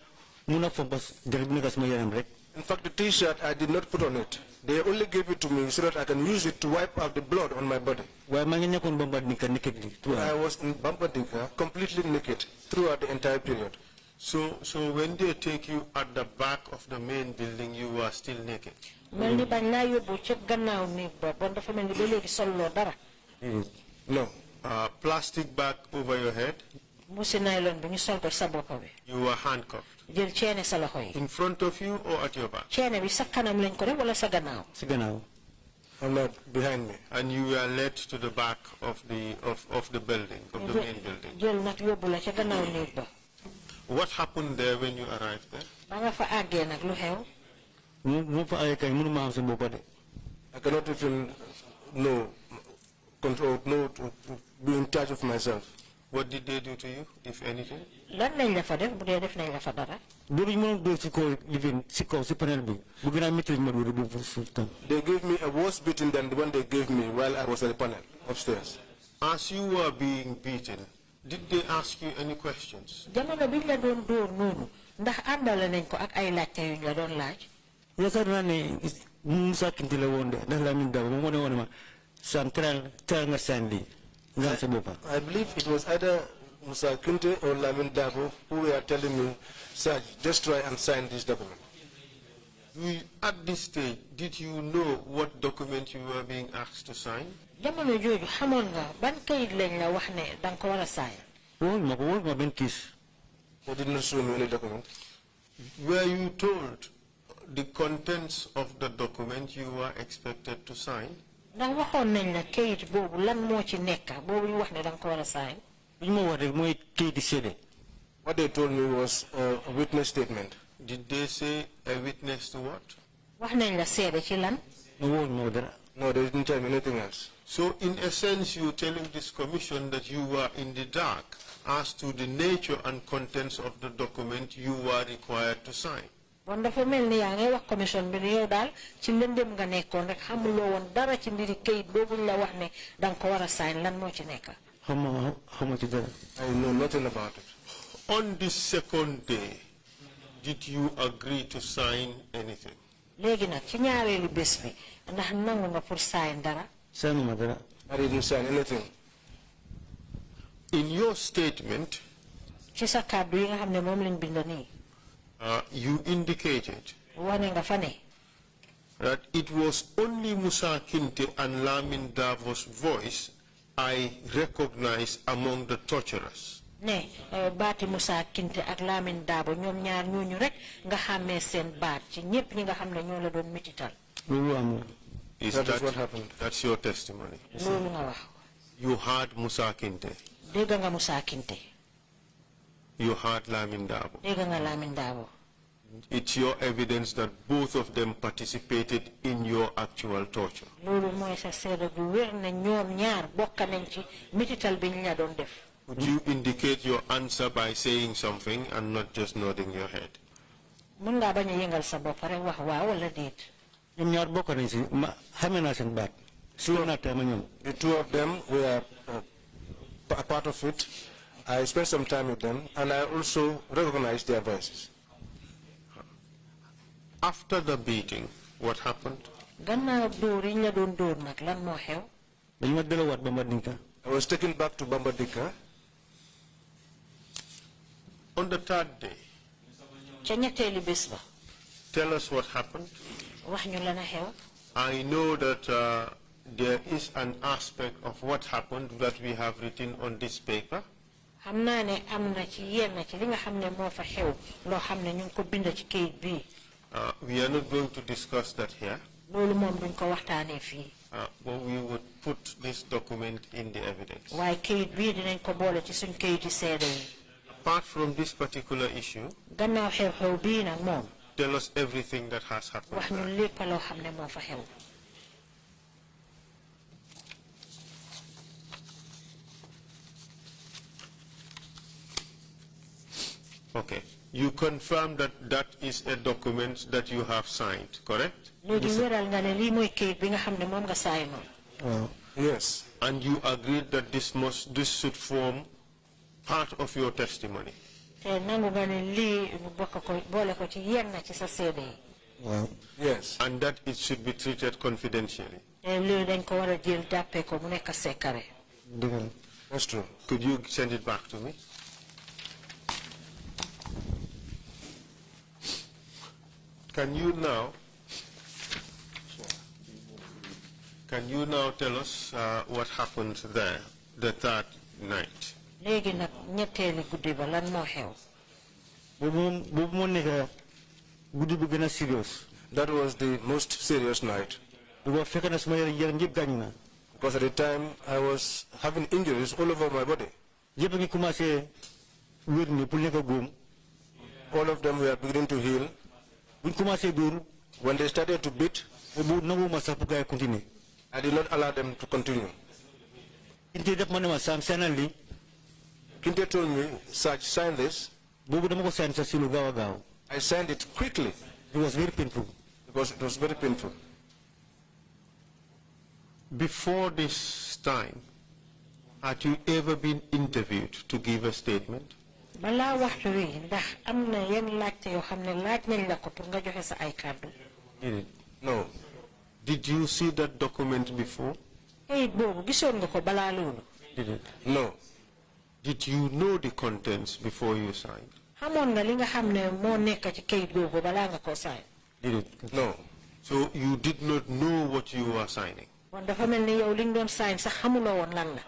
mun a fompas deret bi yaram rek. In fact, the t-shirt, I did not put on it. They only gave it to me so that I can use it to wipe out the blood on my body. waaye maa ngi nekkoon Bambadinka nakedly. I was in Bambadinka, completely naked, throughout the entire period. So so when they take you at the back of the main building, you are still naked. mel ni bañ laa yóbbu ca gannaaw néeg ba bon dafa mel ni ba léegi solloo dara. No. Uh, plastic bag over your head. mbuusi nylon bi ñu sol ko sa bopp bi. You were handcuffed. Jël ceene sa loxo yi. In front of you or at your back? ceene bi sa kanam lañ ko def wala sa gannaaw. si gannaaw. I'm not behind me. And you were led to the back of the of, of the building, of the main building. jël nag yóbbu la ca gannaaw néeg ba. What happened there when you arrived there? ba nga fa àggee nag lu xew. mu mu fa ay kañ mënu ma xam sa boppa de. I cannot even know, control, know, to, to be in charge of myself. What did they do to you, if anything? Lan lañ la fa def bu dee def nañ la fa dara. dóor yi ma doon dóor si kaw lifin si kaw si panel bi bu gën a métti lañ ma dóor boobu suuf tam. They gave me a worse beating than the one they gave me while I was at the panel upstairs. As you were being beaten, did they ask you any questions? jamono biñ la doon dóor noonu ndax àndale nañ ko ak ay laajte yuñ la doon laaj. yaakaar naa ne Musa Kinte la woon de ndax Lamin Dabo moom moo ne woon ma san teral teral nga saan lii nga xam sa boppa. I believe it was either Musa Kinte or Lamin Dabo who were telling me, Sir, just try and sign this document. You, at this stage, did you know what document you were being asked to sign? jamono jooju xamoon nga ban kayit lañ la wax ne danga ko war a saay. woon ma ko woon ma benn kiis. They did not show me any document. Were you told the contents of the document you were expected to sign? ndax waxoon nañ la kayit boobu lan moo ci nekk boobu ñu wax ne danga ko war a saay. Li ñu ma wax rek mooy kayiti seede. What they told me was uh, a witness statement. Did they say a witness to what? wax nañ la seede ci no woon. No, they didn't tell me anything else. So in a sense, you're telling this commission that you were in the dark as to the nature and contents of the document you were required to sign. bon dafa mel ni yaa ngay wax commission bi ne yow daal ci lëndëm nga nekkoon rek xamuloo woon dara ci mbiri kayit boobu la wax ne danga ko war a sign lan moo ci nekk. Xama xama ci dara. I know nothing about it. On the second day, did you agree to sign anything? léegi nag ci ñaareelu bés bi ndax nangu nga pour sign dara. saanu ma dara. I didn't sign anything. In your statement, ci sa kàddu yi nga xam ne moom lañ bind nii. uh, you indicated wane nga fa ne. that it was only Musa Kinte and Lamin Dabo's voice I recognized among the torturers. ne eh, baati Moussa Kinte ak Lamine Dabo ñoom ñaar ñooñu rek nga xàmmee seen baat ci ñépp ñi nga xam ne ñoo la doon mitital loolu am Is That is what happened. That's your testimony. loolu nga wax You heard Musa Kinte. dégg nga Moussa Kinte You heard Lamin Dabo. dégg nga Lamine Dabo It's your evidence that both of them participated in your actual torture. loolu mooy sa seede gu wér ne ñoom ñaar bokk nañ ci mitital bi ñu la doon def Would you indicate your answer by saying something and not just nodding your head? mun ngaa bañ a yëngal sa bopp rek wax waaw wala déet ñoom ñaar bokk nañ si ma xamee naa seen baat si woon naa teema ñoom The two of them were uh, a part of it. I spent some time with them, and I also recognized their voices. After the beating, what happened? gannaaw dóor yi ñu la doon dóor nag lan moo xew dañu ma delluwaat ba Madinka I was taken back to Bambadinka. On the third day, ca ñetteeli bés ba tell us what happened. wax ñu lan a I know that uh, there is an aspect of what happened that we have written on this paper. xam naa ne am na ci yenn ci li nga xam ne moo fa xew loo xam ne ñu ngi ko bind ci kayit bii Uh, we are not going to discuss that here, loolu moom duñ ko waxtaanee fii uh, but we would put this document in the evidence. waaye kayit bii dinañ ko boole ci suñ kayiti seede yi Apart from this particular issue, gannaaw xew-xew bii nag moom tell us everything that has happened. wax ñu lépp loo xam ne moo fa xew Okay. You confirm that that is a document that you have signed, correct? léegi wéral nga ne lii mooy kayit nga xam ne moom nga saay noonu Yes. And you agreed that this must this should form part of your testimony. te nangu nga ne lii ñu bokk ko boole ko ci yenn ci sa seede yi Wow. Yes. And that it should be treated confidentially. Eh, te lii dañ ko war a jël jàppee ko mu That's true. Could you send it back to me? Can you now can you now tell us uh, what happened there the third night? léegi nag ñetteeli guddi ba lan moo xew boobu moom boobu moo nekk guddi bu gën a serious That was the most serious night. boobu fekk na suma yaram yaram yëpp gaañu na Because at the time I was having injuries all over my body. yëpp a ngi commencé wér ni pour nekk góom All of them were beginning to heal. Buñ commencé dóor When they started to beat, boobu nanguwuma sax pour gars yi continuer I did not allow them to continue. Kinte def ma ne ma Sam seenal li Kinte told me, Sam, sign this. boobu dama ko sign sax si lu gaaw a gaaw I signed it quickly. it was very painful Because it was very painful. Before this time, had you ever been interviewed to give a statement? Balaa waxtu wi ndax am na yenn laajte yoo xam ne laaj nañ la ko pour nga joxe sa ay kàddu No. Did you see that document before? kayit boobu gisoon nga ko balaa loolu No. Did you know the contents before you signed? xamoon nga li nga xam ne moo nekk ci kayit boobu balaa nga ko saay No. So you did not know what you were signing? kon dafa mel ni yow li doon saay sax xamuloo woon lan la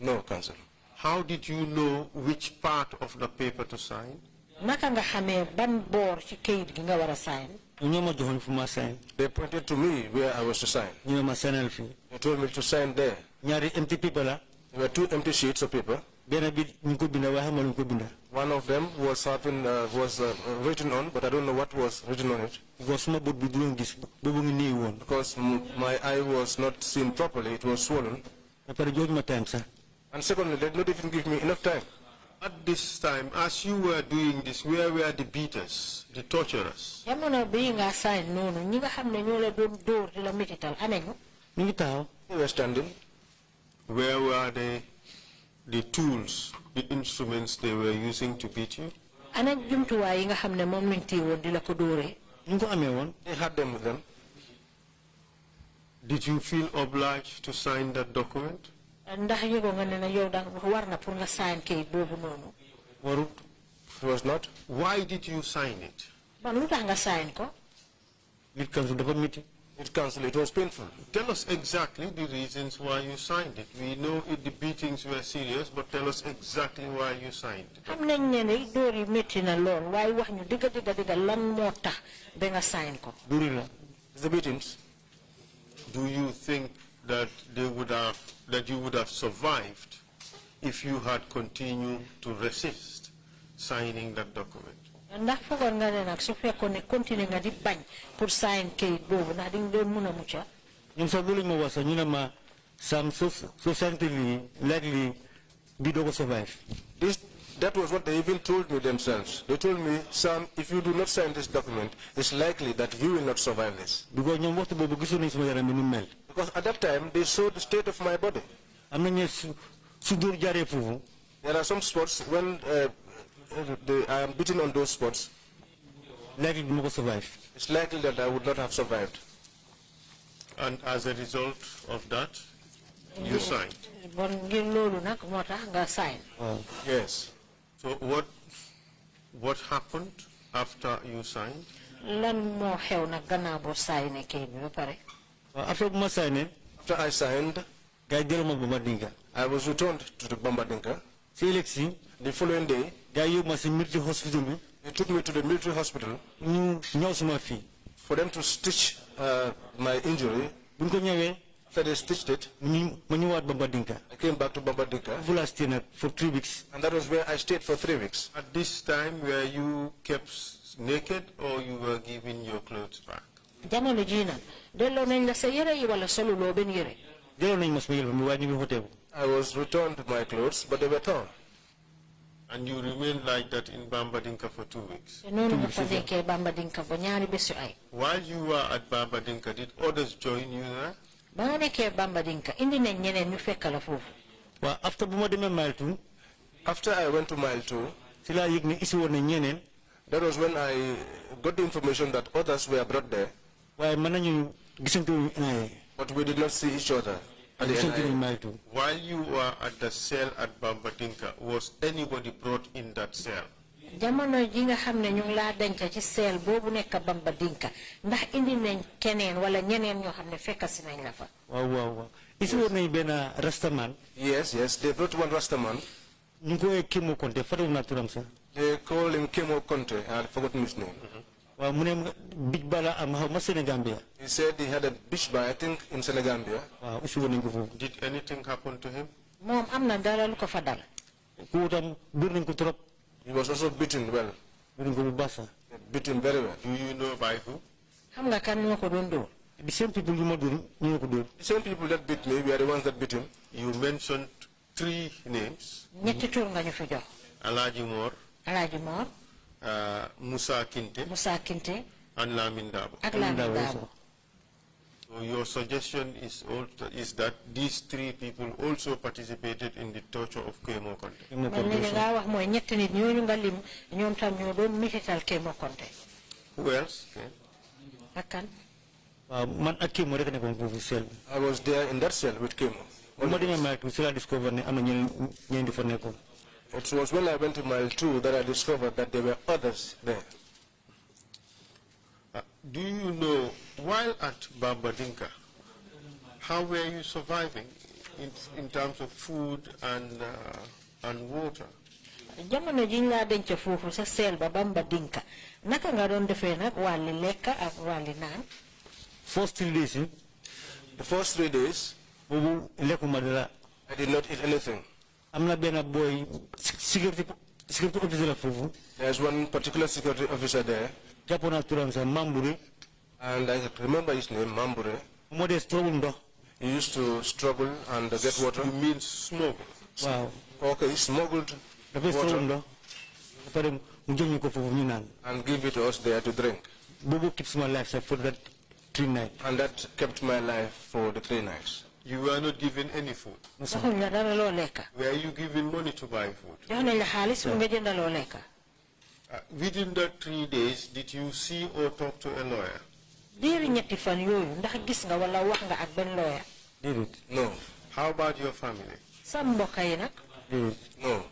No, Counsel. How did you know which part of the paper to sign? naka nga xamee ban boor ci kayit gi nga war a saay ñoo ma joxoon fu ma sign They pointed to me where I was to sign. ñu ne ma signal fii They told me to sign there. ñaari empty paper la There were two empty sheets of paper. benn bi ñu ko binda waaye xamal ñu ko binda One of them was having uh, was uh, written on, but I don't know what was written on it. because suma bët bi du doon gis boobu ngi nii woon Because my eye was not seen properly, it was swollen. ba pare jox ma time sax And secondly, they did not even give me enough time. At this time, as you were doing this, where were the beaters, the torturers? jamono bii nga saay noonu ñi nga xam ne ñoo la doon dóor di la mitital anañu ñu ngi taxaw They were standing. Where were they, the tools, the instruments they were using to beat you? ana jumtuwaay yi nga xam ne moom lañ téye woon di la ko dóoree ñu ngi ko amee woon They had them with them. Did you feel obliged to sign that document? Ndax yëgoo nga ne ne yow da war na pour nga sign kayit boobu noonu Warut. It was not. Why did you sign it? ban lu tax nga sign ko It cancel dafa meeting. It cancelled. It was painful. Tell us exactly the reasons why you signed it. We know it, the beatings were serious, but tell us exactly why you signed it. xam nañ ne ne dóor yi métti na lool waaye wax ñu digga digga digga lan moo tax ba nga sign ko Duri la. The beatings. Do you think that they would have, that you would have survived if you had continued to resist signing that document? ndax foogoon nga ne nag su fekkoon ne continuer nga di bañ pour sign kayit boobu ndax di nga doon mun a mucca ñoom sax loolu ma wax sax ñu ne ma Sam soo soo sant lii likely bi doo ko survive. This, that was what they even told me themselves. They told me, Sam, if you do not sign this document, it's likely that you will not survive this. because ñoom waxtu boobu gisoon nañ sama yaram bi nu mel. Because at that time, they saw the state of my body. am na ñu su su dóor jaaree. There are some spots when uh, uh, I am beaten on those spots. Likely du ma survive. It's likely that I would not have survived. And as a result of that, you signed. bon ngir loolu nag moo sign Yes. So what, what happened after you signed? lan moo xew nag gannaaw boo sign kayit bi ba pare waaw after bu ma signé. After I signed, gars yi jëloon ma ba ma dinga. I was returned to the Bambadinka. The following day, gars yi yóbbu ma military hospital they took me to the military hospital ñu ñëw suma fii. for them to stitch uh, my injury. bu ñu ko ñëwee. After they stitched it, ñu ma ñëwaat Bamba Dinka. I came back to Bambadinka. foofu laa stay for three weeks. And that was where I stayed for three weeks. At this time, were you kept naked or you were given your clothes back? Jamono jii nag delloo nañ la sa yére yi wala soluloo benn yére jëloon nañ ma sama yële mi waaye ñu ngi hotel. I was returned my clothes, but they were torn. And you remained like that in Bambadinka for two weeks. te noonu nga fa nekkee Bamba Dinka ba ñaari bés ay While you were at Bambadinka, did others join you there? ba nga nekkee Bamba Dinka indi nañ ñeneen ñu fekk la foofu after bu ma demee mile two. After I went to mile two, si laa isi woon ñeneen. that was when I got the information that others were brought there. Waaye mën nañu gisante wuñu NIA. But we did not see each other. While you were at the cell at Bambadinka, was anybody brought in that cell? jamono ji nga xam ne ñu ngi laa denc ci seel boobu nekk Bamba Dinka ndax indi nañ keneen wala ñeneen ñoo xam ne fekk si nañ la fa waaw waaw waaw. isi woon nañ benn rastaman. Yes, yes, they brought one Rastaman. ñu ngi ko woowee Kimo Konte fàttewu naa turam sax. They call him Kemo Konte I had forgotten his name. Waaw mu ne ma bij bala am xaw ma Sénégambia. He said he had a beach bar, I think, in Senegambia. waaw isi woon nañ ko foofu. Did anything happen to him? Mom, I'm na dara lu ko fa dal ku tam dóor nañ ko trop. He was also beaten well. dóor nañ ko bu baax sax. They beat him very well. Do you know by who? xam nga kan moo ko doon the same people yu ma dóor ñu ko. The same people that beat me we are the ones that beat him. You mentioned three names. ñetti tur nga ñu fi jox Alaji Moor, Alaaji Moor uh, Musa Kinte, Moussa Kinte and Lamin Dabo. ak Lamin Daabo So your suggestion is also, is that these three people also participated in the torture of Kemo Konte. mel ni li nga wax mooy ñetti nit ñooñu nga lim ñoom tam ñoo doon mitital Kemo Konte Who else? Okay. ak man ak Kimo rek nekkoon foofu sel. I was there in that cell with Kemo. bu ma demee mile two si laa discover ne am na ñeneen ñeneen di fa nekkoon. It was when I went to mile two that I discovered that there were others there. Uh, do you know, while at Bambadinka, how were you surviving in, in terms of food and, uh, and water? jamono jiñ laa denc foofu sa seel ba Bamba Dinka naka nga doon defee nag wàlli lekk ak wàlli naan first three days. The first three days, boobu lekkuma dara. I did not eat anything. Am na benn boy security security officer la foofu. There's one particular security officer there, jàppoon naa turam sax Mamburi. and I remember his name, Mambure. moo dee struggle ndox. He used to struggle and get water. You mean smuggle? waaw. Okay, he smuggled dafay struggle water ndox. ba pare mu jox ñu ko foofu ñu naan. and give it to us there to drink. boobu keeps my life safe for that three nights. And that kept my life for the three nights. You were not given any food. joxuñ la dara loo lekka Were you given money to buy food? jox nañ la xaalis nga jënd loo lekka Uh, within that three days, did you see or talk to a lawyer? diiri ñetti fan yooyu ndax gis nga wala wax nga ak benn looya déedéet. No. How about your family? sa mbokk yi. No.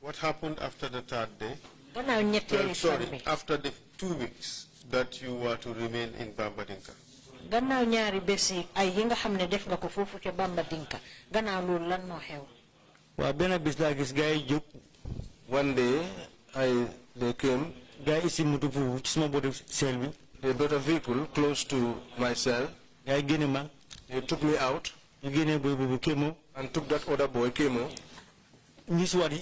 What happened after the third day? gannaaw ñetteeli Well, sorry, after the two weeks, that you were to remain in Bambadinka? Gannaaw ñaari bés yi ay yi nga xam ne def nga ko foofu ca Bamba Dinka gannaaw loolu lan moo xew? Waaw benn bis laa gis gars yi jóg One day, I they came. gars yi si moto foofu ci suma booti seel bi. They brought a vehicle close to my cell. gars yi génne ma. They took me out. Ñu génne boy boobu kéemo and took that other boy, ñu si waat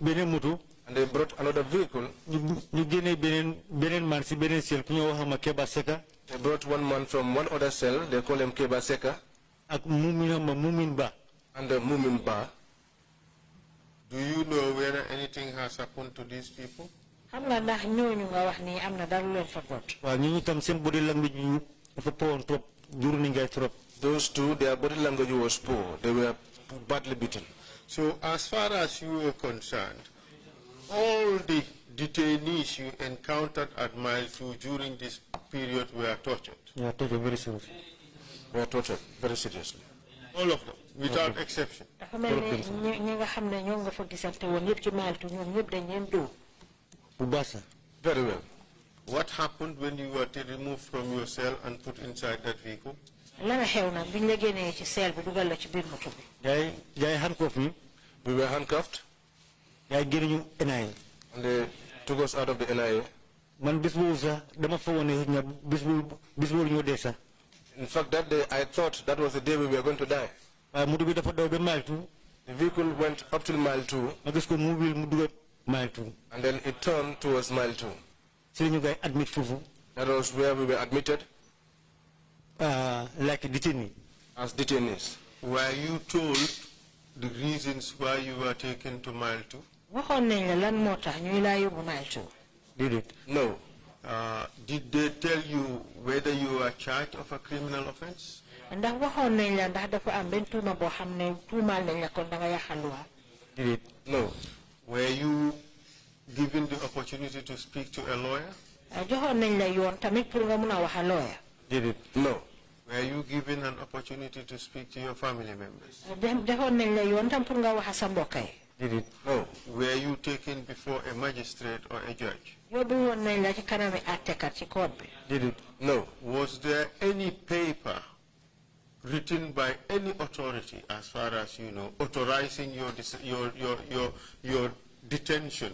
beneen moto. And they brought another vehicle. ñu ñu génne beneen beneen man si beneen seel ku ñoo wax ma Keba Seka. They brought one man from one other cell. They call him Keba Seka ak Mumin ma Mumin and the Mumin Ba. Do you know whether anything has happened to these people? xam nga ndax ñooñu nga wax nii am na dara lu leen fa jot waaw ñu tam seen body language yi dafa powoon trop jur ni ngay Those two, their body language was poor. They were badly beaten. So as far as you were concerned, all the detainees you encountered at Mile 2 during this period were tortured? yeah torture very serious Were tortured very seriously. All of them, without exception. dafa mel ni ñi ñi nga xam ne ñoo nga fa gisante woon yëpp ci maaltu ñoom ñëpp dañ leen dóor bu baax sax Very well. What happened when you were removed from your cell and put inside that vehicle? lan a xew nag biñ la génnee ci seel bi dugal la ci biir moto bi gars yi handcuff ñu hmm? We were handcuffed gars yi génne ñu NIA and they took us out of the NIA. man bis boobu sax dama foogoon ne ña bis boobu bis boobu ñoo dee sax In fact, that day I thought that was the day we were going to die. waaye moto bi dafa daw ba mile two The vehicle went up till mile two ma gis ko mu wil mu dugal mile two and then it turned towards mile two. si la ñu gars yi admit foofu That was where we were admitted ah, like détenu as detainees. Were you told the reasons why you were taken to Mile 2? Waxoon nañ la lan moo tax ñuy laa yóbbu maaltu déedéet No. Uh, did they tell you whether you were charged of a criminal offense? ndax waxoon nañ la ndax dafa am benn tuuma boo xam ne tuumaal nañ la kon da nga yàqal luwaa déedéet No. Were you given the opportunity to speak to a lawyer? joxoon nañ la yoon tamit pour nga mun a wax a looya déedéet No. Were you given an opportunity to speak to your family members? Defoon nañ la yoon tam pour nga wax a sa mbokk yi déedéet No. Oh, were you taken before a magistrate or a judge? yóbbu woon nañ la ci kanami àttekat ci koot No. Was there any paper written by any authority, as far as you know, authorizing your your your your, your detention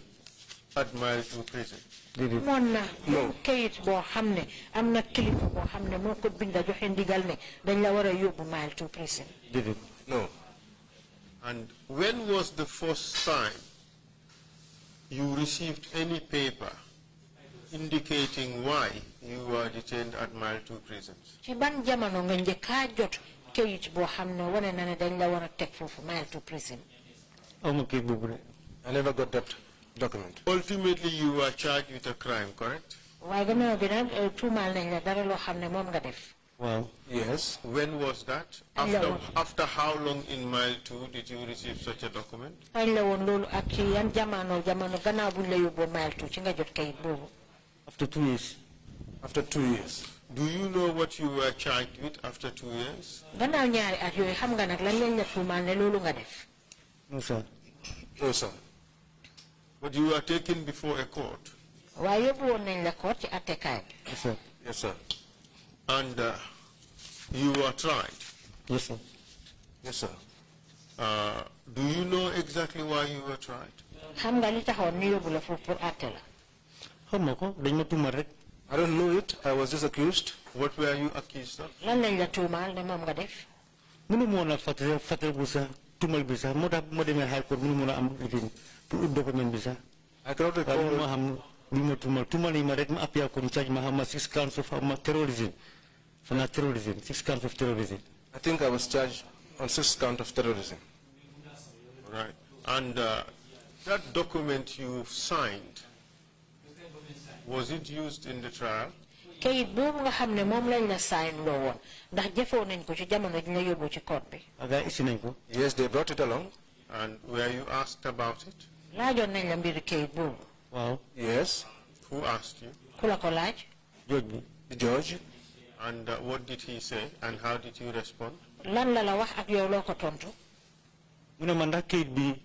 at Mile 2 prison? déedéet moon na No. kayit boo xam ne am na kilifa boo xam ne moo ko binda joxe ndigal ne dañ la war a yóbbu mile to prison déedéet No. And when was the first time you received any paper indicating why you were detained at Mile 2 prisons? ci ban jamono nga njëkkaa jot kayit boo xam ne wane na ne dañ la war a teg foofu mile to prison aw ma boobu de I never got that document. Ultimately, you were charged with a crime, correct? waaye gannaaw bi nag eh, tuumaal nañ la dara loo xam ne moom nga def waaw Yes. When was that? After, after how long in Mile 2 did you receive such a document? kañ la woon loolu ak ci yan jamono jamono gannaaw buñ la yóbboo mile to ci nga jot kayit boobu after two years After two years. Do you know what you were charged with after two years? gannaaw ñaari at yooyu xam nga nag lan lañ la tuumaal ne loolu nga def non sir No, sir. But you were taken before a court. waaye yóbbu woon nañ la koot ci attekaay bi yes sir Yes, sir. And uh, you were tried. yes sir Yes, sir. Uh, do you know exactly why you were tried? xam nga li taxoon ñu yóbbu la foofu pour atte la xam ma ko dañ ma tuumal rek I don't know it. I was just accused. What were you accused of? lan lañ la tuumaal ne moom nga def mënu ma woon a fàttali fàttali bu sax tuumal bi sax moo tax bu ma demee high court mënu mën a am lifin pour ut document bi sax I cannot waaye mënu ma recall. xam li ma tuumal tuumal nañ ma rek ma appuyé ko ñu charge ma xam ma six counts of xam ma terrorism terrorism six counts of terrorism I think I was charged on six count of terrorism. Right. And uh, that document you signed, was it used in the trial? kayit boobu nga xam ne moom lañ la sign loo woon ndax jëfoo nañ ko ci jamono ji la yóbbu ci koot bi aga isi nañ ko Yes, they brought it along. And were you asked about it? laajoon nañ la mbiri kayit boobu waaw Yes. Who asked you? ku la ko laaj jooj bi The judge. And uh, what did he say? And how did you respond? lan la la wax ak yow loo ko tontu mu ne ma ndax kayit bi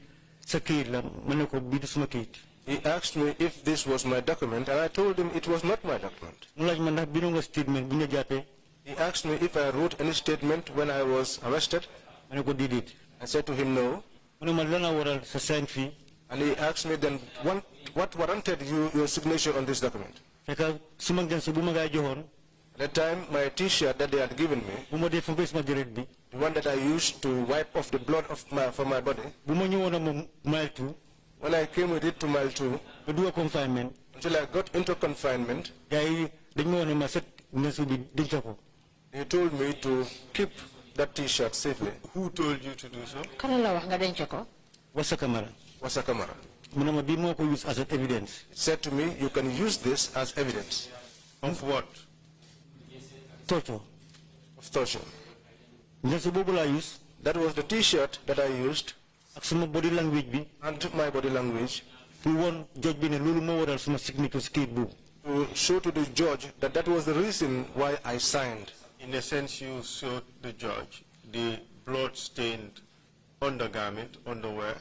sa kayit la ma ne ko bii du suma kayit He asked me if this was my document, and I told him it was not my document. mu laaj ma ndax bindu nga statement bi nga jàppee. He asked me if I wrote any statement when I was arrested. ma ne ko déedéet. I said to him no. mu ne ma lan la waral sa sign fii. And he asked me then, what, what warranted you your signature on this document? fekk suma ganse bu ma gaa joxoon. At the time, my T-shirt that they had given me, bu ma dee fompe sama deret bi. the one that I used to wipe off the blood of my, from my body, bu ma ñëwoon a moom mile two. when I came with it to mile two, ba dugg confinement. until I got into confinement, gars yi dañ ma woon ne ma set ganse bi denc ko. he told me to keep that T-shirt safely. Who told you to do so? kan la wax nga denc ko. Wasa Camara. Wasa Camara. mu ne ma bii ko use as an evidence. Said to me, you can use this as evidence. Of what? Torture. Of torture. ganse boobu laa use. That was the T-shirt that I used. ak suma body language bi. And my body language. pour woon judge bi ne loolu moo waral suma signature si kayit boobu. To show to the judge that that was the reason why I signed. In a sense, you showed the judge the blood-stained undergarment, underwear,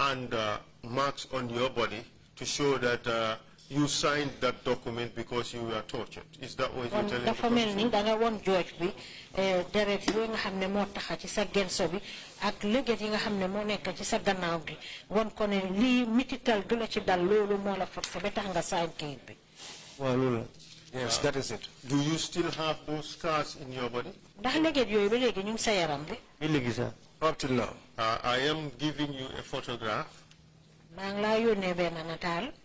and uh, marks on your body to show that uh, you signed that document because you were tortured. Is that what you're kon telling the dafa mel commission? ni da nga woon jooj bi eh, deret yooyu nga xam ne moo taxa ci sa genso bi ak léget yi nga xam ne moo nekk ci sa gannaaw gi won ko ne lii mitital gi ci dal loolu moo la forcé ba tax nga sign kayit bi waaw loolu. Yes, that is it. Do you still have those scars in your body? ndax léget yooyu ba léegi ñu ngi sa yaram bi ba léegi sax. Up till now. Uh, I am giving you a photograph.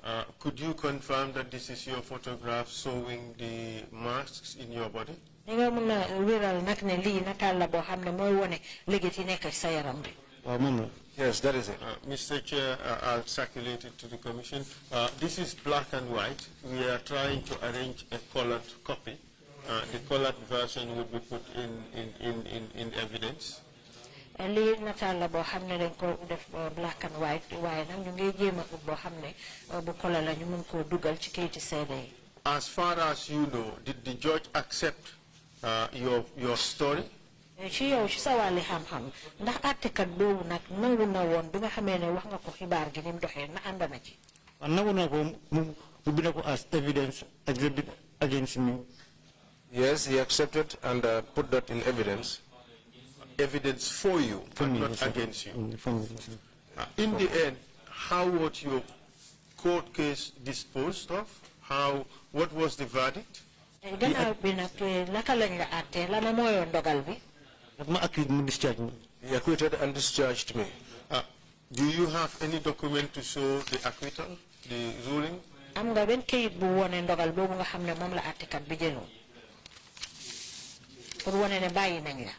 Uh, could you confirm that this is your photograph showing the masks in your body? di nga mun a wéral nag ne lii nataal la boo xam ne mooy wone léget yi nekk ci sa yaram bi waaw moom la. Yes, that is it. Uh, Mr. Chair, uh, I'll circulate it to the Commission. Uh, this is black and white. We are trying to arrange a colored copy. Uh, the colored version would be put in, in, in, in, in evidence. Lii nataal la boo xam ne dañ ko def uh, black and white waaye nag ñu ngi jéem a ut boo xam ne uh, bu kola la ñu mun koo dugal ci kayiti seede yi As far as you know, did the judge accept uh, your, your story? ci yow ci sa wàlli xam-xam ndax àttekat boobu nag nangu na woon bi nga xamee ne wax nga ko xibaar gi ni mu doxee na ànd na ci waaw nangu naa ko mu mu bind ko as evidence exhibit against me. Yes, he accepted and uh, put that in evidence. Evidence for you, For and me, not yes, sir. against you. Mm, for me, yes. Uh, in the end, how was your court case disposed of? How, what was the verdict? gannaaw bi nag naka lañ la àttee lana mooyoon ndogal bi daf ma accuse mu discharge me. He acquitted and discharged me. Uh, do you have any document to show the acquittal, the ruling? am nga benn kayit bu wone ndogal boobu nga xam ne moom la àttekat bi jëloon pour wone ne bàyyi nañ la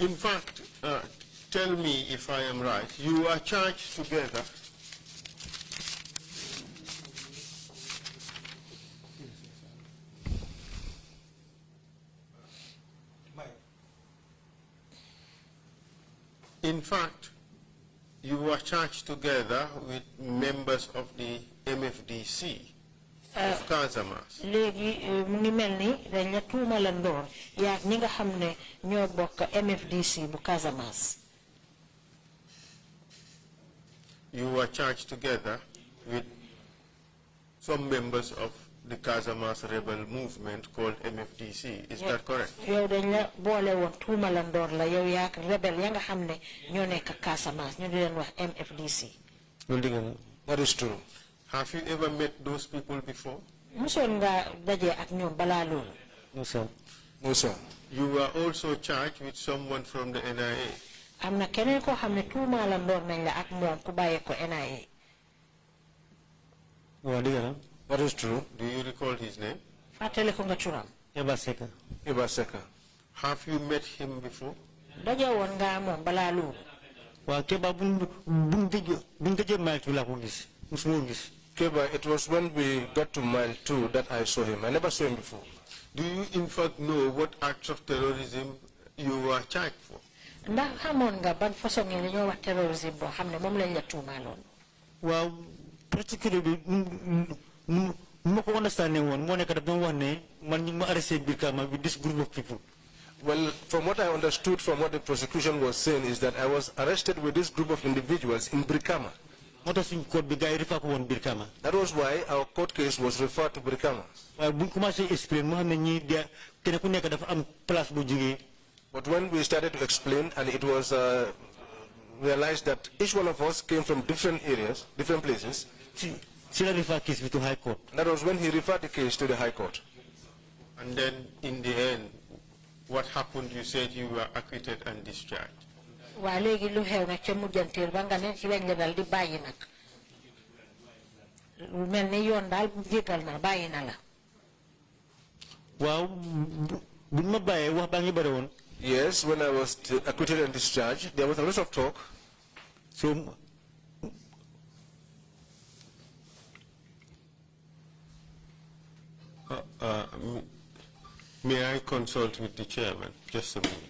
In fact, uh, tell me if I am right, you are charged together. In fact, you were charged together with members of the MFDC Euh, of Casamance. léegi euh, mu ngi mel ni dañ la tuumalandoor yaag ñi nga xam ne ñoo bokk MFDC bu Casamance You were charged together with some members of the Casamance rebel movement called MFDC. Is that correct? yow dañ la boole woon tuumalandoor la yow yaag rebel ya nga xam ne ñoo nekk Casamance ñu di leen wax MFDC loolu dëgg la. That is true. Have you ever met those people before? mosoon nga dajee ak ñoom balaa no sir. No, sir. You were also charged with someone from the NIA. am na keneen koo xam ne tuumalandoor nañ la ak moom ku bàyyee ko NIA waaw dëgg la. That is true. Do you recall his name? fàttali ko nga turam Eba Seka. Iba Seka. Have you met him before? daje woon nga moom balaa loolu waaw Keba bu ñu bu ñu gëj bu ñu gëjee mile two ko gis mosuma gis. Keba, it was when we got to mile two that I saw him. I never saw him before. Do you in fact know what acts of terrorism you were charged for? ndax xamoon nga ban façon yi li ñoo wax terrorisme boo xam ne moom lañ la tuumaaloon waaw particulier bi nu nu nu ma ko understand woon moo nekk daf doon wax ne man ñu ngi ma arrêté biir Kama with this group of people Well, from what I understood from what the prosecution was saying is that I was arrested with this group of individuals in Brikama. Moo tax suñ code bi gars yi refa ko woon Brikama. That was why our court case was referred to Brikama. waaye bu ñu commencé explain moo xam ne ñii de kenn ku nekk dafa am place. But when we started to explain and it was uh, realized that each one of us came from different areas, different places, si la refer case bi to high court. that was when he referred the case to the High Court. And then in the end, what happened? You said you were acquitted and discharged. Waa léegi lu xew nag ca mujjanteel ba nga ne ci weñ la dal di bàyyi nag lu mel ni yoon daal jégal na bàyyi na la waaw buñ ma bàyyee wax baa ngi bëri woon. Yes, when I was acquitted and discharged, there was a lot of talk. So, Uh, uh, may I consult with the chairman? Just a minute.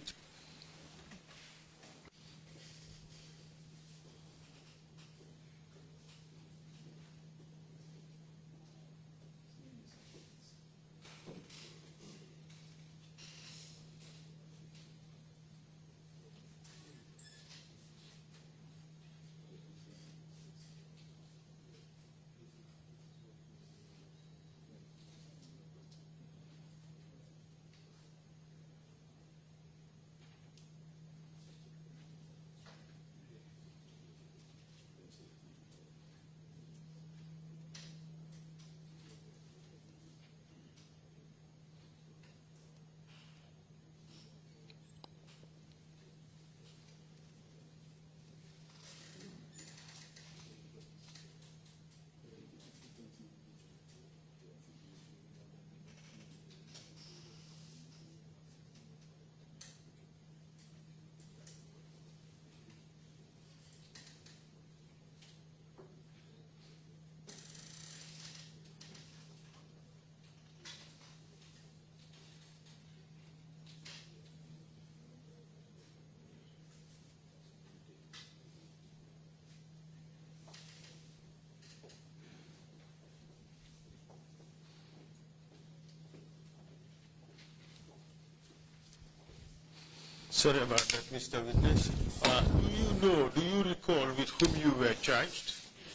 Sorry about that, Mr. Witness. Uh, do you know, do you recall with whom you were charged?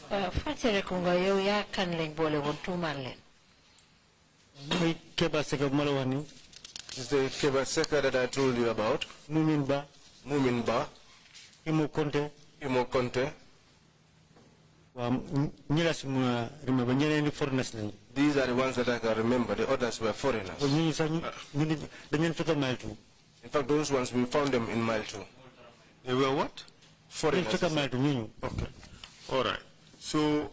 fàttaliku nga yow yaa kan lañ boole woon tuumaal leen mooy Keba Seka bu ma la wax nii. It's the Keba Seka that I told you about. Mumin Ba. Mumin Ba. Imo Conte. Imo Conte. ñi la si mun a remember ñeneen ñi foreigners lañu. These are the ones that I can remember. The others were foreigners. ñu ñu sax ñu ñu ngi dañu leen fekk mile two. In fact, those ones, we found them in mile two. They were what? Foreigners. fekk mile two. Okay. All right. So,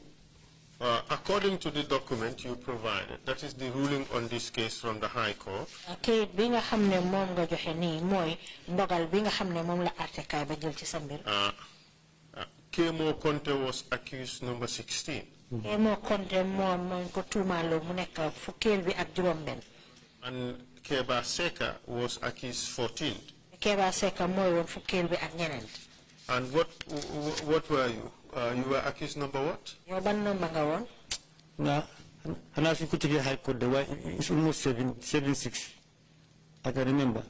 uh, according to the document you provided, that is the ruling on this case from the High Court, Okay, bi nga xam ne moom nga joxe nii mooy ndogal bi nga xam ne moom la àttekaay ba jël ci sa mbir uh, uh, Kemo Conte was accused number 16. te moo konte moom mooñ ko tuumaaloo mu nekk fukkeel bi ak juróom benn And Keba Seka was accused 14. Keba Seka mooy woon fukkeel bi ak ñeneen And what what were you? Uh, you were accused number what? yow ban nomba nga woon na xanaa suñ ko tegee high court de waaye it's almost seven seven six I can remember.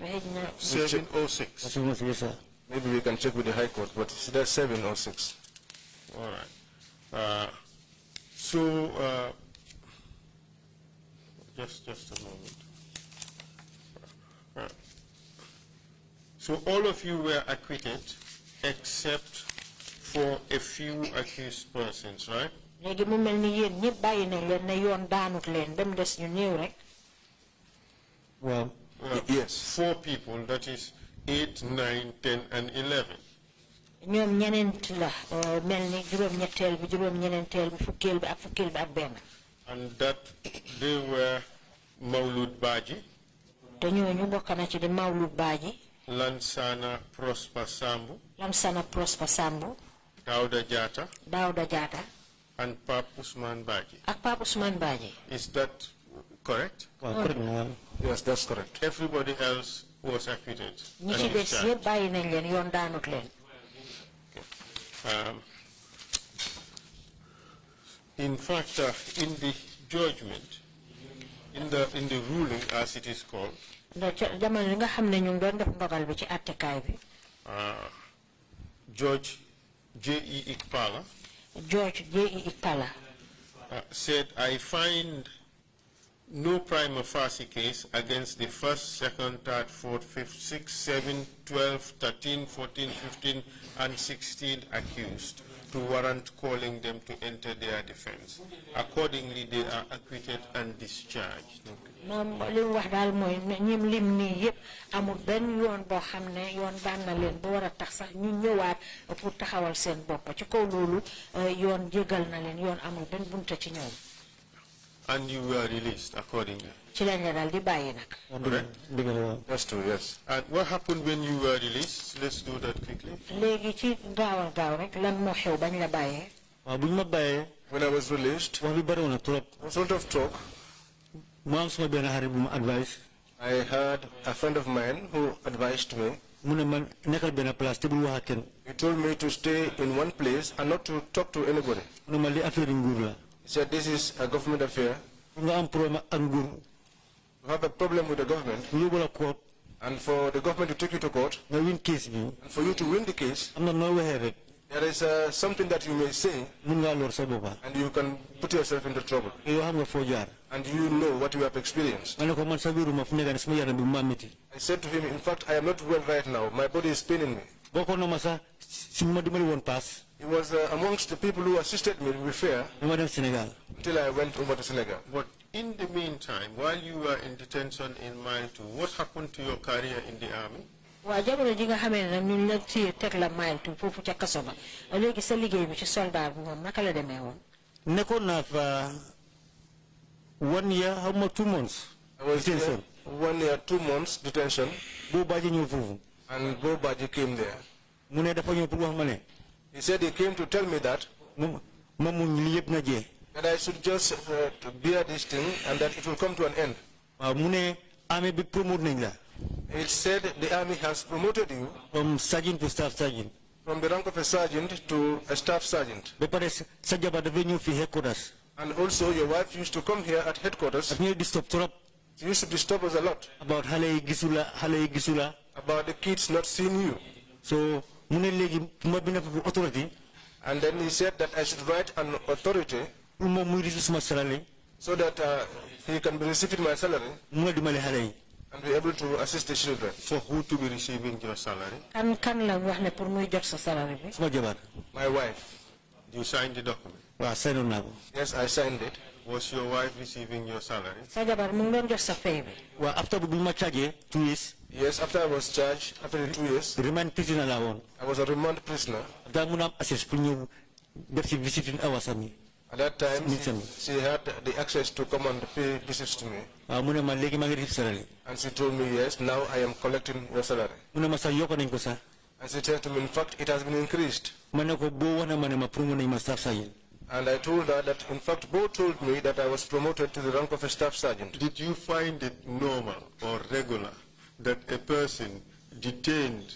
xëy na 706. That's almost yes sir. Maybe we can check with the High Court, but it's either seven or six. All right. Uh, so, uh, just just a moment. Uh, so all of you were acquitted except for a few accused persons, right? léegi mu mel ni yéen ñëpp bàyyi nañ leen ne yoon daanut leen ba mu des ñu néew rek Well, yes. Four people, that is 8, 9, 10, and 11. ñoom ñeneent la eh, mel ni juróom-ñetteel bi juróom-ñeneenteel bi fukkeel bi ak fukkeel bi ak benn And that they were Maulud Baji, te ñooñu bokk na ci di Mawlud Baaji Lansana Prosper Sambu, Lamsana Prosper Sambu Dauda Jata, Daouda Jaata and Pap Usman Baji. ak Pape Ousmane Baaji Is that correct? Well, correct na. Yes, that's correct. Everybody else was acquitted. ñi and ci des discharged. yëpp bàyyi nañ leen yoon daanut leen Um, in fact, uh, in the judgment, in the in the ruling, as it is called, ndax ca jamono yi nga xam ne ñu ngi doon def ndogal bi ci attekaay bi uh, George J.E. Ikpala George J.E. Ikpala uh, said, I find no prima facie case against the first, second, third, fourth, fifth, sixth, seventh, twelve, thirteen, fourteen, fifteen, and sixteen accused to warrant calling them to enter their defense. Accordingly, they are acquitted and discharged. moom li mu wax daal mooy ne ñim lim nii yëpp amul benn yoon boo xam ne yoon daan na leen ba war a tax sax ñu ñëwaat pour taxawal seen bopp ci kaw loolu euh, yoon jégal na leen yoon amul benn bunta ci ñoom And you were released accordingly. Ci lañ la daal di bàyyi Correct? That's true, yes. And what happened when you were released? Let's do that quickly. léegi ci gaawal gaaw rek lan moo xew bañ la bàyyee waaw bu ñu ma bàyyee When I was released, wax bi bëri woon na trop a sort of talk. mu am suma benn xarit advice I had a friend of mine who advised me. mu ne man nekkal benn place te bul wax ak kenn He told me to stay in one place and not to talk to anybody. mu ne ma li affaire yi nguur la He said this is a government affair. nga am problème ak nguur You have a problem with the government, ñu yóbbu la court and for the government to take you to court, nga win case bi and for you to win the case, am na noo waxee rek there is uh, something that you may say, mun ngaa lor sa boppa and you can put yourself into trouble. te yoo xam nga And you know what you have experienced. ma ne ko man sa wéruma fu nekk ne suma yaram bi mu ma métti I said to him, in fact, I am not well right now. My body is paining me. bokkoon na ma sax si ma dimbali woon paas He was uh, amongst the people who assisted me with fair dama dem Sénégal until I went over to Senegal. In the meantime, while you were in detention in Mile 2, what happened to your career in the army? waaw jamono ji nga xamee ne nag ñun la téye teg la mile tu foofu ca kaso ba. Léegi sa liggéey bi ci soldat bi moom naka la demee woon? Nekkoon naa fa one year xaw ma two months I was there detention. one year, two months detention, boo baaji ñëw foofu. And Bo Baji came there. mu ne dafa ñëw pour wax ma ne He said he came to tell me that mu ma muñ li yëpp na jee that I should just uh, to bear this thing and that it will come to an end. waaw mu ne armée bi promote nañ la It said the army has promoted you from sergeant to staff sergeant from the rank of a sergeant to a staff sergeant. ba pare sa sa jabar dafay ñëw fii headquarters And also your wife used to come here at headquarters. daf ñuy disturb trop She used to disturb us a lot about xale yi gisula xale yi gisula about the kids not seeing you. so mu ne léegi ma bind autorité And then he said that I should write an authority moom muy risi suma salari so that uh, he can be receiving my salary mu nga dimbali xale yi and be able to assist the children. For who to be receiving your salary? kan kan la wax ne pour muy jot sa salari bi suma jabar My wife. You signed the document. waaw signoon naa ko Yes, I signed it. Was your wife receiving your salary? sa jabar mu ngi doon jot sa fay bi waaw after bu ma chargé two years Yes, after I was charged, after the two years, remand prisoner laa woon I was a remand prisoner. daa mun a am access pour ñëw def si visiting hours am yi At that time, she, she had the access to come and pay visits to me. Ah, waaw mu ne ma léegi maa ngi receive salary And she told me, yes, now I am collecting your salary. mu ne ma sax yokk nañ And she said to me, in fact, it has been increased. ma ko boo na ma ne ma promo nañ ma staff sergeant And I told her that, in fact, Bo told me that I was promoted to the rank of a staff sergeant. Did you find it normal or regular that a person detained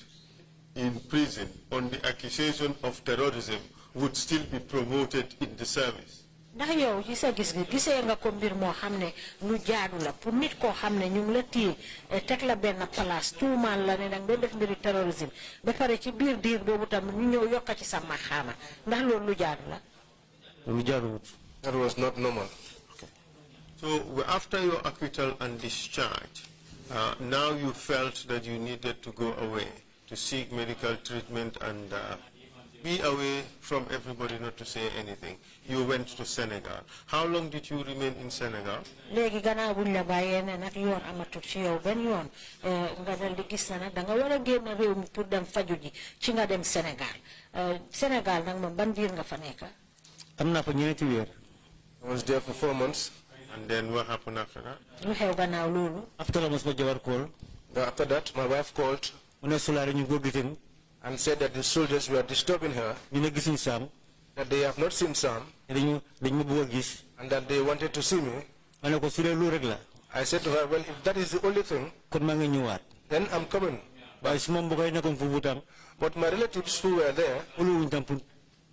in prison on the accusation of terrorism would still be promoted in the service? ndax yow ci sa gis gi gisee nga ko mbir moo xam ne lu jaadu la. Pour nit koo xam ne ñu ngi la téye eh, teg la benn place tuumaal la ne danga doon def mbiri terrorisme. Ba pare ci biir diir boobu tam ñu ñëw yokka ci sa maxaama. Ndax loolu lu jaadu la? Lu jaaduwut That was not normal. So after your acquittal and discharge, uh, now you felt that you needed to go away to seek medical treatment and uh, be away from everybody, not to say anything. You went to Senegal. How long did you remain in Senegal? léegi gannaaw buñ la bàyyee ne nag yoon amatul ci yow benn yoon eh, nga dal di gis na nag da nga war a génn réew mi pour dem faju ji ci nga dem Sénégal Eh, Sénégal nag moom ban diir nga fa nekk am naa fa ñeenti weer I was there for four months. And then what happened after that? lu xew gannaaw loolu after la ma suma jabar call After that, my wife called mu ne sulaare ñu ngi ko giteen and said that the soldiers were disturbing her, ñu ne gisuñ saam that they have not seen Sam, dañu dañ ma bëgg a and that they wanted to see me. ma ne ko su dee loolu rek la I said to her, well, if that is the only thing, kon maa then I'm coming. waaye su ma mbokk yi nekkoon foofu tam But my relatives who were there, oluwuñ tam pour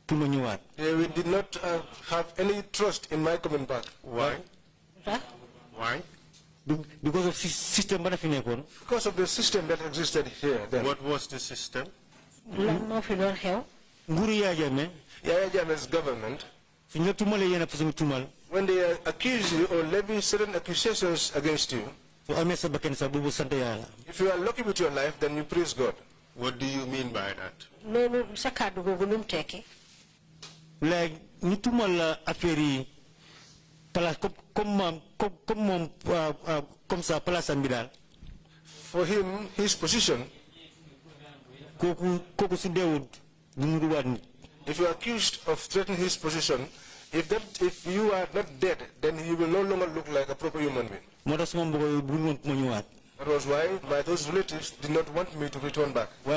pour ma ñëwaat they we did not uh, have any trust in my coming back. Why? Why? Because of system ba na fi nekkoon Because of the system that existed here then. What was the system? Lan moo fi doon xew nguuru Yaya Jammeh Yaya Jammeh's government, su ñu la tuumalee yenn façon tuumal when they uh, accuse you or levy certain accusations against you, su amee sa bakkan sax boobu sant if you are lucky with your life, then you praise God. What do you mean by that? loolu sa kàddu googu lu mu tekki like ñu tuumal la affaire yi place comme comme maam comme comme moom ah, ah, comme ça place am bi daal For him, his position, kooku kooku su deewul du mu duwaat nit if you are accused of threatening his position, if that if you are not dead, then he will no longer look like a proper human being. moo tax suma mbokk yi bu ñu woon ma ñëwaat That was why my those relatives did not want me to return back. But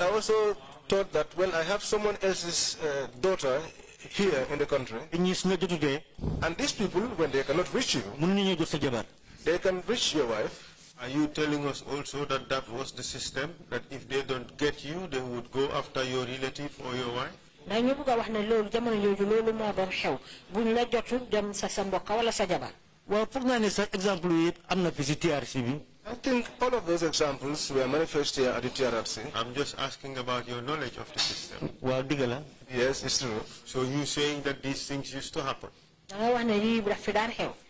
I also thought that well, I have someone else's uh, daughter here in the country, ñi su nga and these people, when they cannot reach you, mën nañoo jot sa jabar they can reach your wife. Are you telling us also that that was the system? That if they don't get you, they would go after your relative or your wife? ndax ñu bëgg a wax ne loolu jamono jooju loolu moo doon xew buñ la jotul dem sa sa mbokk wala sa jabar waaw foog naa ne sax exemple yi yëpp am na fi si TRC bi I think all of those examples were manifest here at the TRRC. I'm just asking about your knowledge of the system. waaw dëgg la Yes, it's true. So you saying that these things used to happen?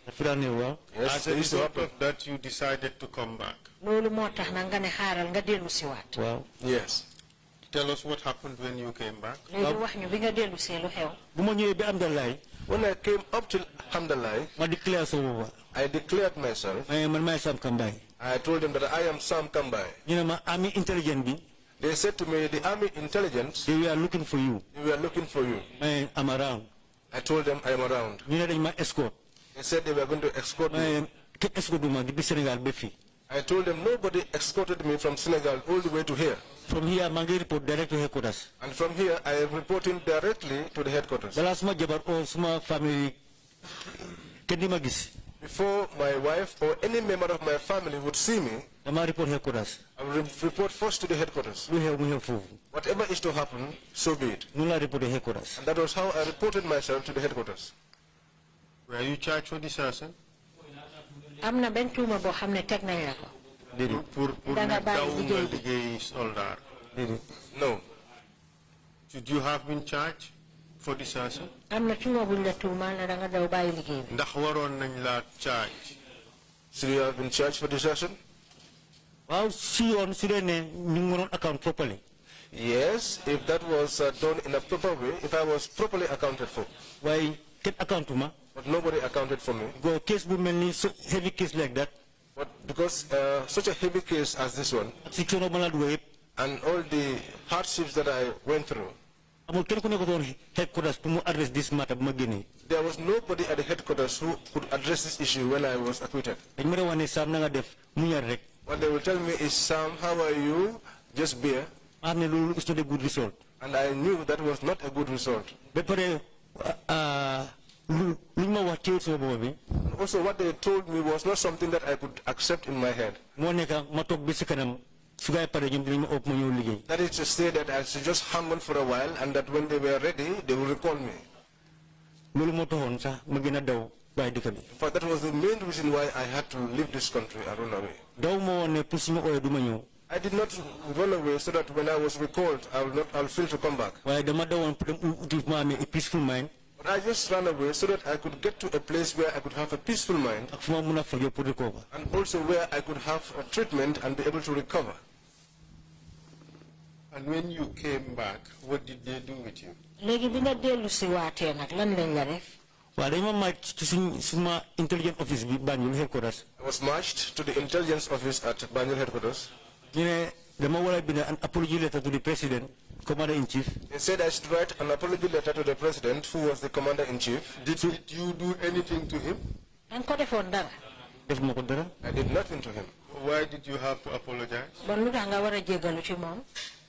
Da nga wax ne lii daf fi daan xew dafa daan ne waaw Yes, As a result of that, you decided to come back. loolu moo tax na nga ne xaaral nga dellu si waat waaw Yes. Tell us what happened when you came back. léegi wax ñu bi nga dellu see lu xew bu ma ñëwee ba am dalaay When I came up to Hamdallah, ma déclare sa I declared myself. ma ne man maay I told them that I am Sam Kambai. ñu ne army intelligence They said to me, the army intelligence, they were looking for you we were looking for you. I am around I told them I am around. ñu ne dañ ma escort They said they were going to escort me. ne kenn escort du ma depuis Sénégal ba fii I told them nobody escorted me from Senegal all the way to here. from here ngi report direct to headquarters And from here, I am reporting directly to the headquarters. balaa suma jabar o suma famille kenn di ma gis Before my wife or any member of my family would see me, dama report headquarters I will report first to the headquarters. lu xew mu xew Whatever is to happen, so be it. noonu laa reporté headquarters And that was how I reported myself to the headquarters. Were you charged for desertion? am na benn tuuma boo xam ne teg nañ la ko déedéet Pour pour Da nga ne bàyyi daw nga liggéey bi. liggéey soldat. déedéet No. Should you have been charged for desertion? am na tuuma buñ la tuumaal ne da nga daw bàyyi liggéey bi Ndax waroon nañ la charge? So you have been charged for desertion? waaw si yoon su dee ne ñu ngi mënoon account properly Yes, if that was uh, done in a proper way, if I was properly accounted for. waaye kenn account ma But nobody accounted for me. go case bu ni so heavy case like that But because uh, such a heavy case as this one, ak si coono ba laa dugal yëpp and all the hardships that I went through, amul kenn ku nekkoon headquarters pour address this matter bu ma génnee there was nobody at the headquarters who could address this issue when I was acquitted. dañ ma doon wax ne Sam na nga def mu ñaar rek What they will tell me is, Sam, how are you? Just bear. ma xam ne loolu is not a good result And I knew that was not a good result. Ah, also, what they told me was not something that I could accept in my head. That is to say that I should just hang on for a while and that when they were ready, they will recall me. fact, that was the main reason why I had to leave this country and run away. I did not run away so that when I was recalled, I will not, I'll feel to come back. mind But I just ran away so that I could get to a place where I could have a peaceful mind ak fu ma mun a fajoo pour recover and also where I could have a treatment and be able to recover. And when you came back, what did they do with you? léegi bi nga dellu si waatee nag lan lañ la def waaw dañ ma maaj ci suñ suma intelligence office bi headquarters I was marched to the intelligence office at Banjul headquarters. ñu ne dama war a an apology letter to the president commander in chief? They said I should write an apology letter to the president, who was the commander in chief. Did, did you do anything to him? danga ko defoon dara def ma ko dara I did nothing to him. Why did you have to apologize? bon lu tax nga war a jéggalu ci moom.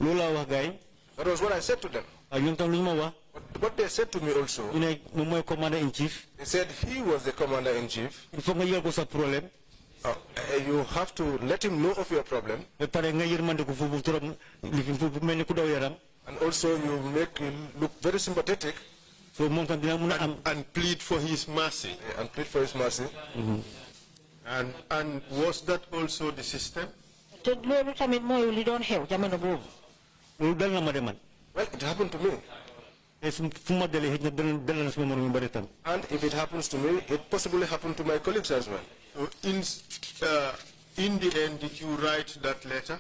Loolu laa wax gars That was what I said to them. Ah, waaye ñoom tam lu ñu ma wax. But what they said to me also, ñu ne moom mooy commander in chief. They said he was the commander in chief. il faut nga yëgal ko sa problème Uh, uh, you have to let him know of your problem, ba pare nga yërmande ko foofu trop li fi foofu mel ni ku daw yaram and also you make him look very sympathetic. so moom tam dina mun a am and plead for his mercy. And plead for his mercy. And and was that also the system? te loolu tamit mooy li doon xew jamono boobu loolu dal na ma de man Well, it happened to me. te su fu ma dalee xëy na dal dal na suma morom yu bëri tam And if it happens to me, it possibly happened to my colleagues as well. So in uh, in the end, did you write that letter?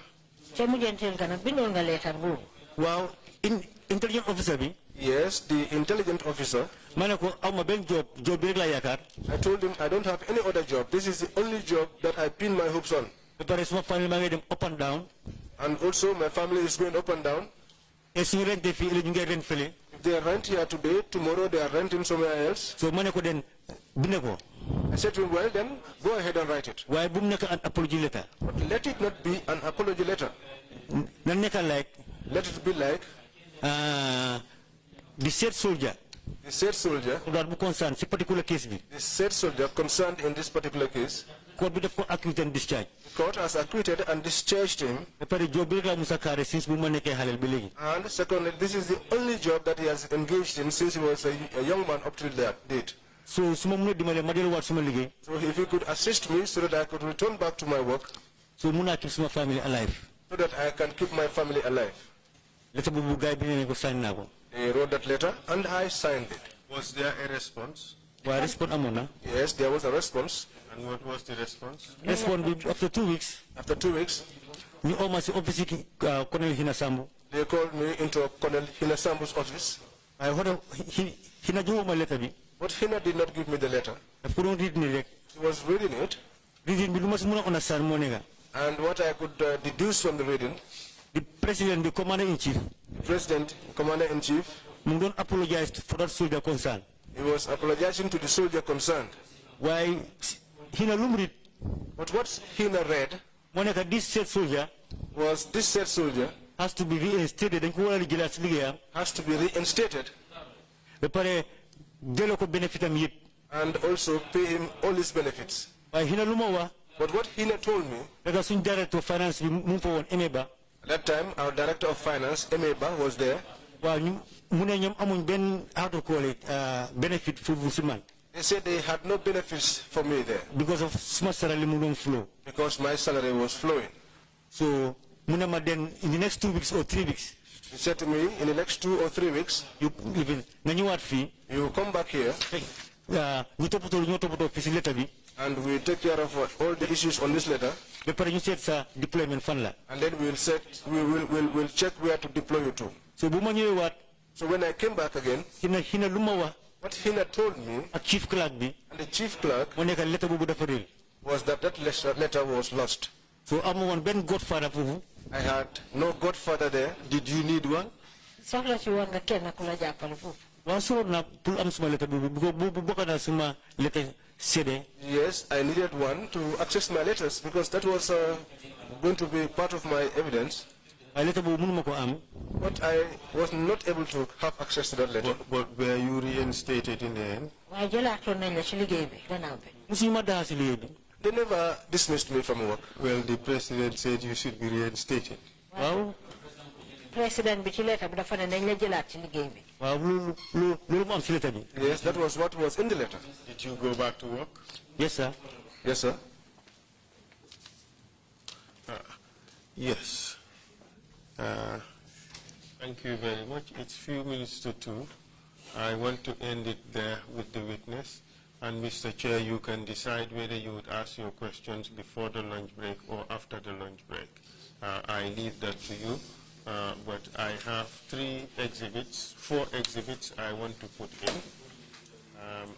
ca mujjanteel ga nag bindoon nga leetar boobu waaw in intelligence officer bi Yes, the intelligent officer. ma ne ko aw ma job job bi rek I told him I don't have any other job. This is the only job that I pin my hopes on. ba pare suma famille maa ngi dem up and down And also my family is going up and down. et suñu rente fii ëllëg ñu rent fële If they rent here today, tomorrow they are renting somewhere else. so ma ne ko den binde ko I said to him, well then, go ahead and write it. mu nekk an apology letter But let it not be an apology letter. na nekk like Let it be like uh, the said soldier the said soldier, daal bu concerne si particular case the said soldier concerned in this particular case, court def ko accused and discharge the court has acquitted and discharged him. ba pare job bi rek laa musa carré since bu ma nekkee xaleel bi léegi And secondly, this is the only job that he has engaged in since he was a, a young man up till that date. So su ma mun a dimbale ma delluwaat suma liggéey So if you could assist me so that I could return back to my work, so mun naa keep suma family alive so that I can keep my family alive. letter boobu gars yi bi ne ko sign naa ko They wrote that letter and I signed it. Was there a response? waaye response amoon na Yes, there was a response. And what was the response? response bi after two weeks After two weeks, ñu oo office ah, colonel Hina they called me into Colonel Hinasambu's office. waaye xoto Hina joxuma ma letter bi But Hina did not give me the letter. daf ko doon read ni rek He was reading it. reading bi lu ma si a understand And what I could uh, deduce from the reading, the president the commander in chief the President, Commander-in-Chief, mu ngi doon apologize for that soldier concern. he was apologizing to the soldier concerned. Why Hina lu mu read. But what Hina read moo nekka this said soldier was this said soldier has to be reinstated. Dañ ko war a jëlaat si liggéeyam has to be reinstated ba pare delloo ko bénéfice am yëpp and also pay him all his benefits. waaye Hina lu ma wax But what Hina told me, daga suñ director of finance bi mu fa woon Emeba at that time our Director of Finance, Emeba, was there. waaw ñu mu ne ñoom amuñ benn how to call it euh, benefit foofu si man They said they had no benefits for me there because of suma salary mu doon flow because my salary was flowing. so ne in the next two weeks or three weeks He said to me, in the next two or three weeks, you nga ñëwaat fii you will come back here ah, ñu toppatoo lu ñoo toppatoo fii si lettre bi and we'll take care of all the issues on this letter. ba pare ñu seet sa deployment fan la And then we'll set, we will we'll, we'll check where to deploy you to. so bu ma ñëwee waat So when I came back again, Hina Hina lu ma wax what Hina told me ak chief clerk bi and the chief clerk moo nekk lettre boobu dafa réer was that that letter, letter was lost. so amu woon benn godfather foofu I had no godfather there. Did you need one? soxla si woon nga kenn ku la jàppale foofu waaw soloon naa pour am suma lettre boobu bu bu bu bokk naa suma lettre CD Yes, I needed one to access my letters because that was uh, going to be part of my evidence. waaye lettre boobu mënuma ko am But I was not able to have access to that letter. But, but were you reinstated in the end? waaye jëlaatoon nañ la ci liggéey bi gannaaw bi musuñu ma daa si liggéey bi They never dismissed me from work. Well, the president said you should be reinstated. waaw président bi ci lettre bi dafa ne nañ la jëlaat ci liggéey bi waaw loolu loolu loolu mu am si lettre bi Yes, that was what was in the letter. Did you go back to work? yes sir Yes, sir. Yes. Uh, thank you very much. It's few minutes to two. I want to end it there with the witness. And Mr. Chair, you can decide whether you would ask your questions before the lunch break or after the lunch break. Uh, I leave that to you. Uh, but I have three exhibits, four exhibits I want to put in. Um,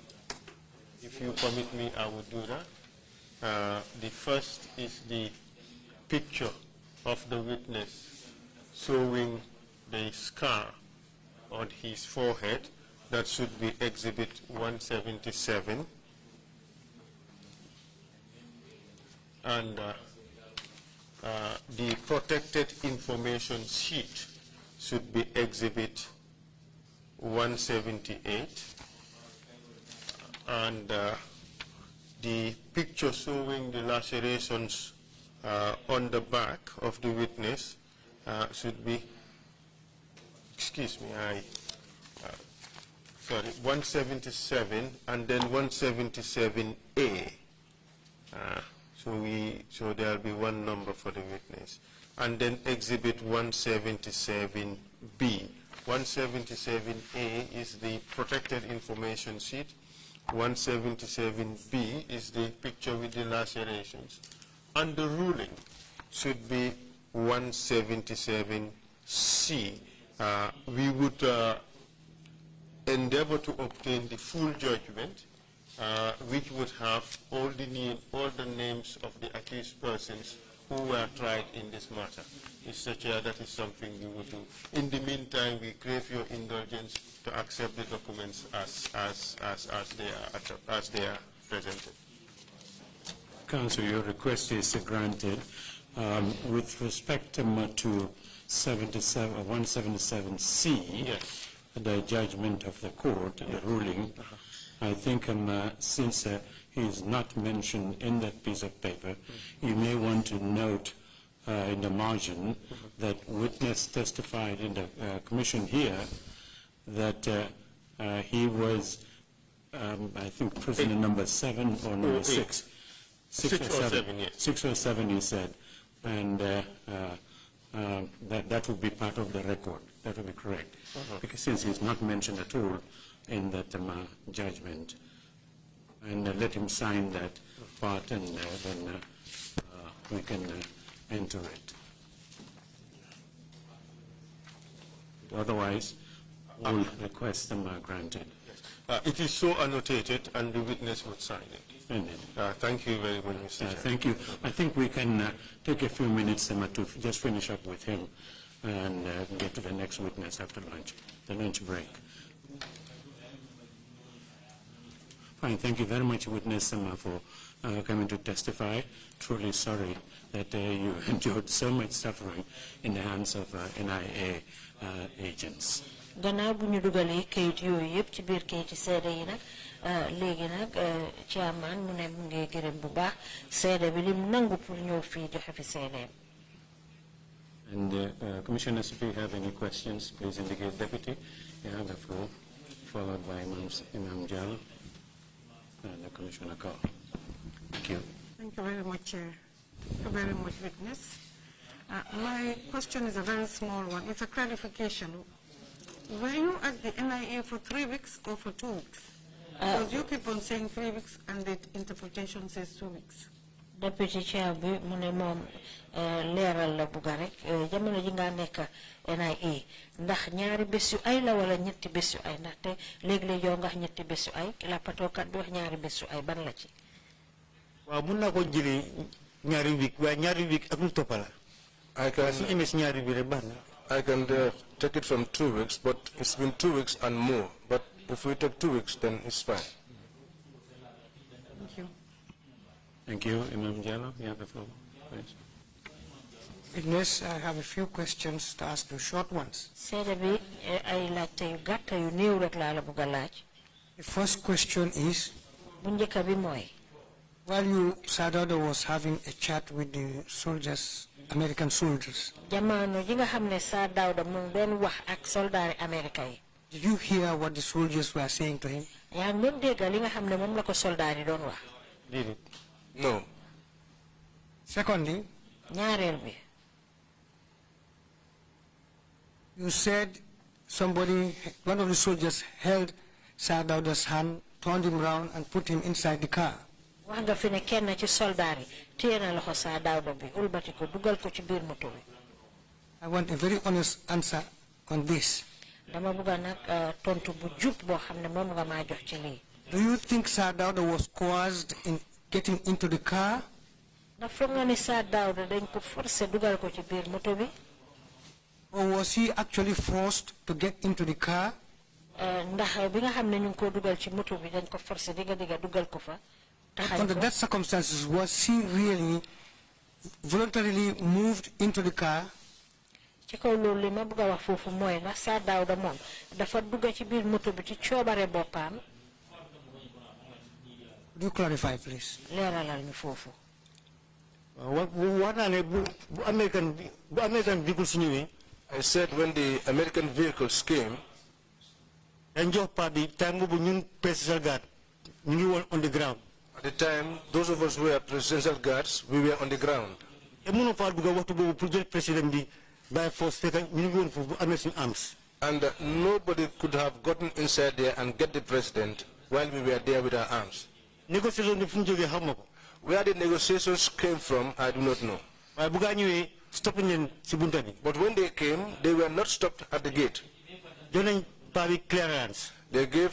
if you permit me, I will do that. Uh, the first is the picture of the witness showing the scar on his forehead. That should be Exhibit 177. And uh, uh, the protected information sheet should be Exhibit 178. And uh, the picture showing the lacerations uh, on the back of the witness uh, should be, excuse me, I, sorry, 177 and then 177A. Uh, so we, so there'll be one number for the witness. And then exhibit 177B. 177A is the protected information sheet. 177B is the picture with the lacerations. And the ruling should be 177C. Uh, we would uh, endeavor to obtain the full judgment, uh, which would have all the, name, all the names of the accused persons who were tried in this matter. Mr. Chair, that is something we will do. In the meantime, we crave your indulgence to accept the documents as, as, as, as, they, are, as they are presented. Counsel, your request is granted. Um, With respect to 77, uh, 177C, the judgment of the court, the ruling, I think um, uh, since uh, he is not mentioned in that piece of paper, you may want to note uh, in the margin that witness testified in the uh, commission here that uh, uh, he was, um, I think, prisoner number seven or number eight. six. Six or seven, yes. Six or seven, you said. And uh, uh, uh, that, that would be part of the record. That would be correct. Because since he's not mentioned at all in that um, uh, judgment. And uh, let him sign that part and uh, then uh, uh, we can uh, enter it. Otherwise, all requests um, are granted. Uh, it is so annotated and the witness would sign it. Uh, thank you very much, Mr. Uh, Thank you. I think we can uh, take a few minutes um, to f- just finish up with him and uh, get to the next witness after lunch, the lunch break. Fine, thank you very much, witness um, for uh, coming to testify. Truly sorry that uh, you endured so much suffering in the hands of uh, NIA uh, agents. And uh, uh, commissioners, if you have any questions, please indicate. Deputy, you have the floor, followed by Imam, S- Imam Jal and the Commissioner Carr. Thank you. Thank you very much, Chair. Thank you very much, witness. Uh, my question is a very small one. It's a clarification. Were you at the NIA for three weeks or for two weeks? Because you keep on saying three weeks and the interpretation says two weeks. Deputy chair bi mu ne moom eh, leeral la bugga rek eh, jamono ji nga nekk NIA ndax ñaari bés yu ay la wala ñetti bés yu ay? Ndaxte léegi-léegi yow nga wax ñetti bés yu ay lappatookat bi wax ñaari bés yu ay ban la ci? Waaw mun naa ko jëlee ñaari week waaye ñaari week ak lu toppa la. I can, su amee si ñaari bi rek baax na. I can uh, take it from two weeks, but it's been two weeks and more. But if we take two weeks, then it's fine. Thank you. Imam Jallo, you have the floor, please. Witness, I have a few questions to ask you, short ones. seede bi ay laajte yu gàtt yu néew rek laa la bugg a laaj The first question is, bu njëkk bi mooy while you, Sir Dawda was having a chat with the soldiers, American soldiers, jamono ji nga xam ne Sir Dawda mu ngi doon wax ak soldaari Amérique yi did you hear what the soldiers were saying to him? yaa ngi doon dégg li nga xam ne moom la ko soldaar yi doon wax No. Secondly, ñaareel bi you said somebody, one of the soldiers held Sir Dawda's hand, turned him round and put him inside the car. wax nga fi ne kenn ci soldaar yi téye na loxo Sir Dawda bi ulbati ko dugal ko ci biir moto bi I want a very honest answer on this. dama bugga nag eh, tontu bu jub boo xam ne moom nga maa jox ci lii Do you think Sadauda was coerced in getting into the car? ndax foog nga ni Sir Dawda dañ ko forcé dugal ko ci biir moto bi Or was he actually forced to get into the car? Eh, ndax bi nga xam ne ñu ngi ko dugal ci moto bi dañ ko forcé digga digga dugal ko Under that circumstances, was he really voluntarily moved into the car? ci kaw loolu li ma bëgg a wax foofu mooy ndax Sir Dawda moom dafa dugga ci biir moto bi ci coobare boppam Would you clarify, please? leeralal ñu foofu wa wax naa ne bu bu American bu American vehicle su ñëwee I said when the American vehicles came, dañ jox pa bi time boobu ñun presidential guard ñu ngi woon on the ground At the time, those of us who were presidential guards, we were on the ground. te mënoo faa dugg waxtu boobu pour jël président bi by force fekk ñu ngi woon foofu bu amee suñu arms And uh, nobody could have gotten inside there and get the president while we were there with our arms. Négociation bi fu mu jógee xam ma ko Where the negotiations came from, I do not know. waaye bu gaa ñëwee stop leen si bunta bi But when they came, they were not stopped at the gate. jox nañ pa clearance They gave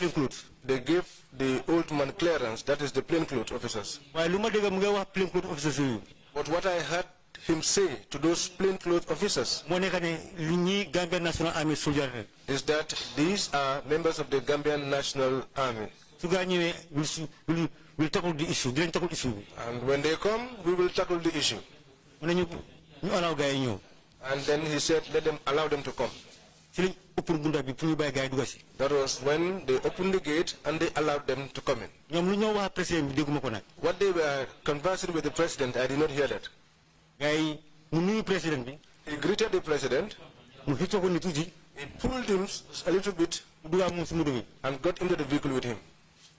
they gave the old man clearance, that is the plainclothes officers. waaye lu ma dégg mu ngay wax plainclothes officers yooyu But what I heard him say to those plainclothes officers moo nekk ne li ñii Gambia National Army is that these are members of the Gambian National Army. Su gaa ñëwee will su will will tackle the issue dinañ tackle issue bi And when they come, we will tackle the issue. mu ne ñu ñu allow gaa yi ñëw And then he said, let them allow them to come. si lañ open bunta bi pour ñu bàyyi gaa yi dugga si That was when they opened the gate and they allowed them to come in. ñoom lu ñoo wax président bi dégguma ko nag What they were conversing with the president, I did not hear that. gaa yi mu nuyu président bi He greeted the president, mu xëccoo ko ni tuuti he pulled him a little bit mu duggaa moom si moto and got into the vehicle with him.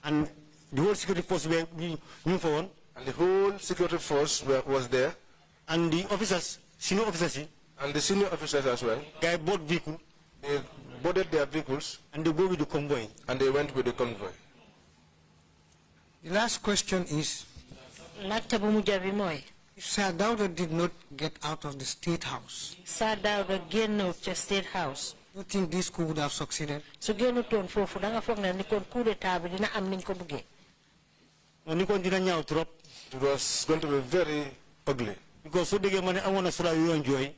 and the whole security force were ñu ñu fa woon And the whole security force were, was there, and the officers senior officers and the senior officers as well. gaa yi boot véhicule They boarded their vehicles and they go with the convoy and they went with the convoy. The last question is, laajte bu mujj bi mooy if Sir Dawda did not get out of the State House, Sir Dawda génnut ca State House do you think this coup would have succeeded? su génnutoon foofu da nga foog ne ni kon coup d'état bi dina am niñ ko buggee non ni kon dina ñaaw trop It was going to be very ugly. because soo déggee ma ne amoon na sura yu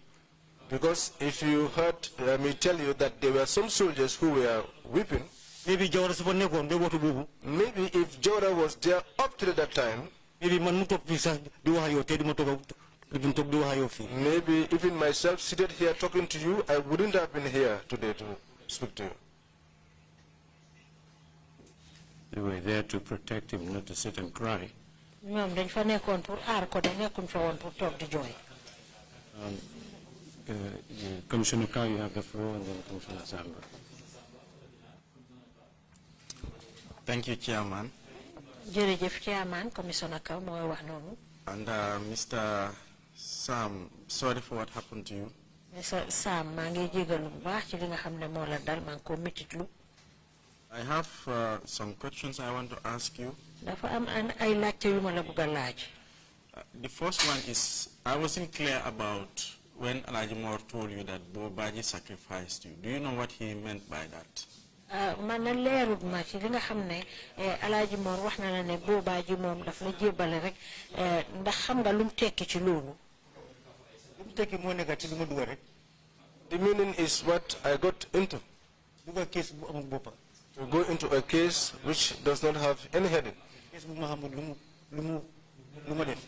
Because if you heard uh, me tell you that there were some soldiers who were weeping, maybe Jawara su fa nekkoon ba waxtu boobu maybe if Jawara was there up to that time, maybe man mu toog fii sax di wax ak yow te di ma toog a di toog di wax ak yow fii maybe even myself seated here talking to you, I wouldn't have been here today to speak to you. They were there to protect him, not to sit and cry. ñoom dañ fa nekkoon pour aar ko de nekkuñ fa woon pour toog di jooy Um, uh, Commissioner Kau, you have the floor, and then Commissioner Zamba. Thank you, Chairman. jërëjëf chairman commissioner Kaw mooy wax noonu And uh, Mr. Sam, sorry for what happened to you. sa Sam maa ngi jégalu bu baax ci li nga xam ne moo la dal maa ngi ko métitlu I have uh, some questions I want to ask you. dafa am an ay laajte yu ma la bugg a laaj Uh, the first one is I wasn't clear about when Alaji Moore told you that Bo Badjie sacrificed you. Do you know what he meant by that? man leerut ma ci li nga xam ne eh, alaaji moom wax na la ne boobaa moom daf la jébbale rek ndax xam nga lu mu tekki ci loolu lu mu tekki moo nekk ci li ma dugal rek The meaning is what I got into. dugal case bu amul boppa To go into a case which does not have any heading. case bu ma xamul lu mu lu mu lu ma def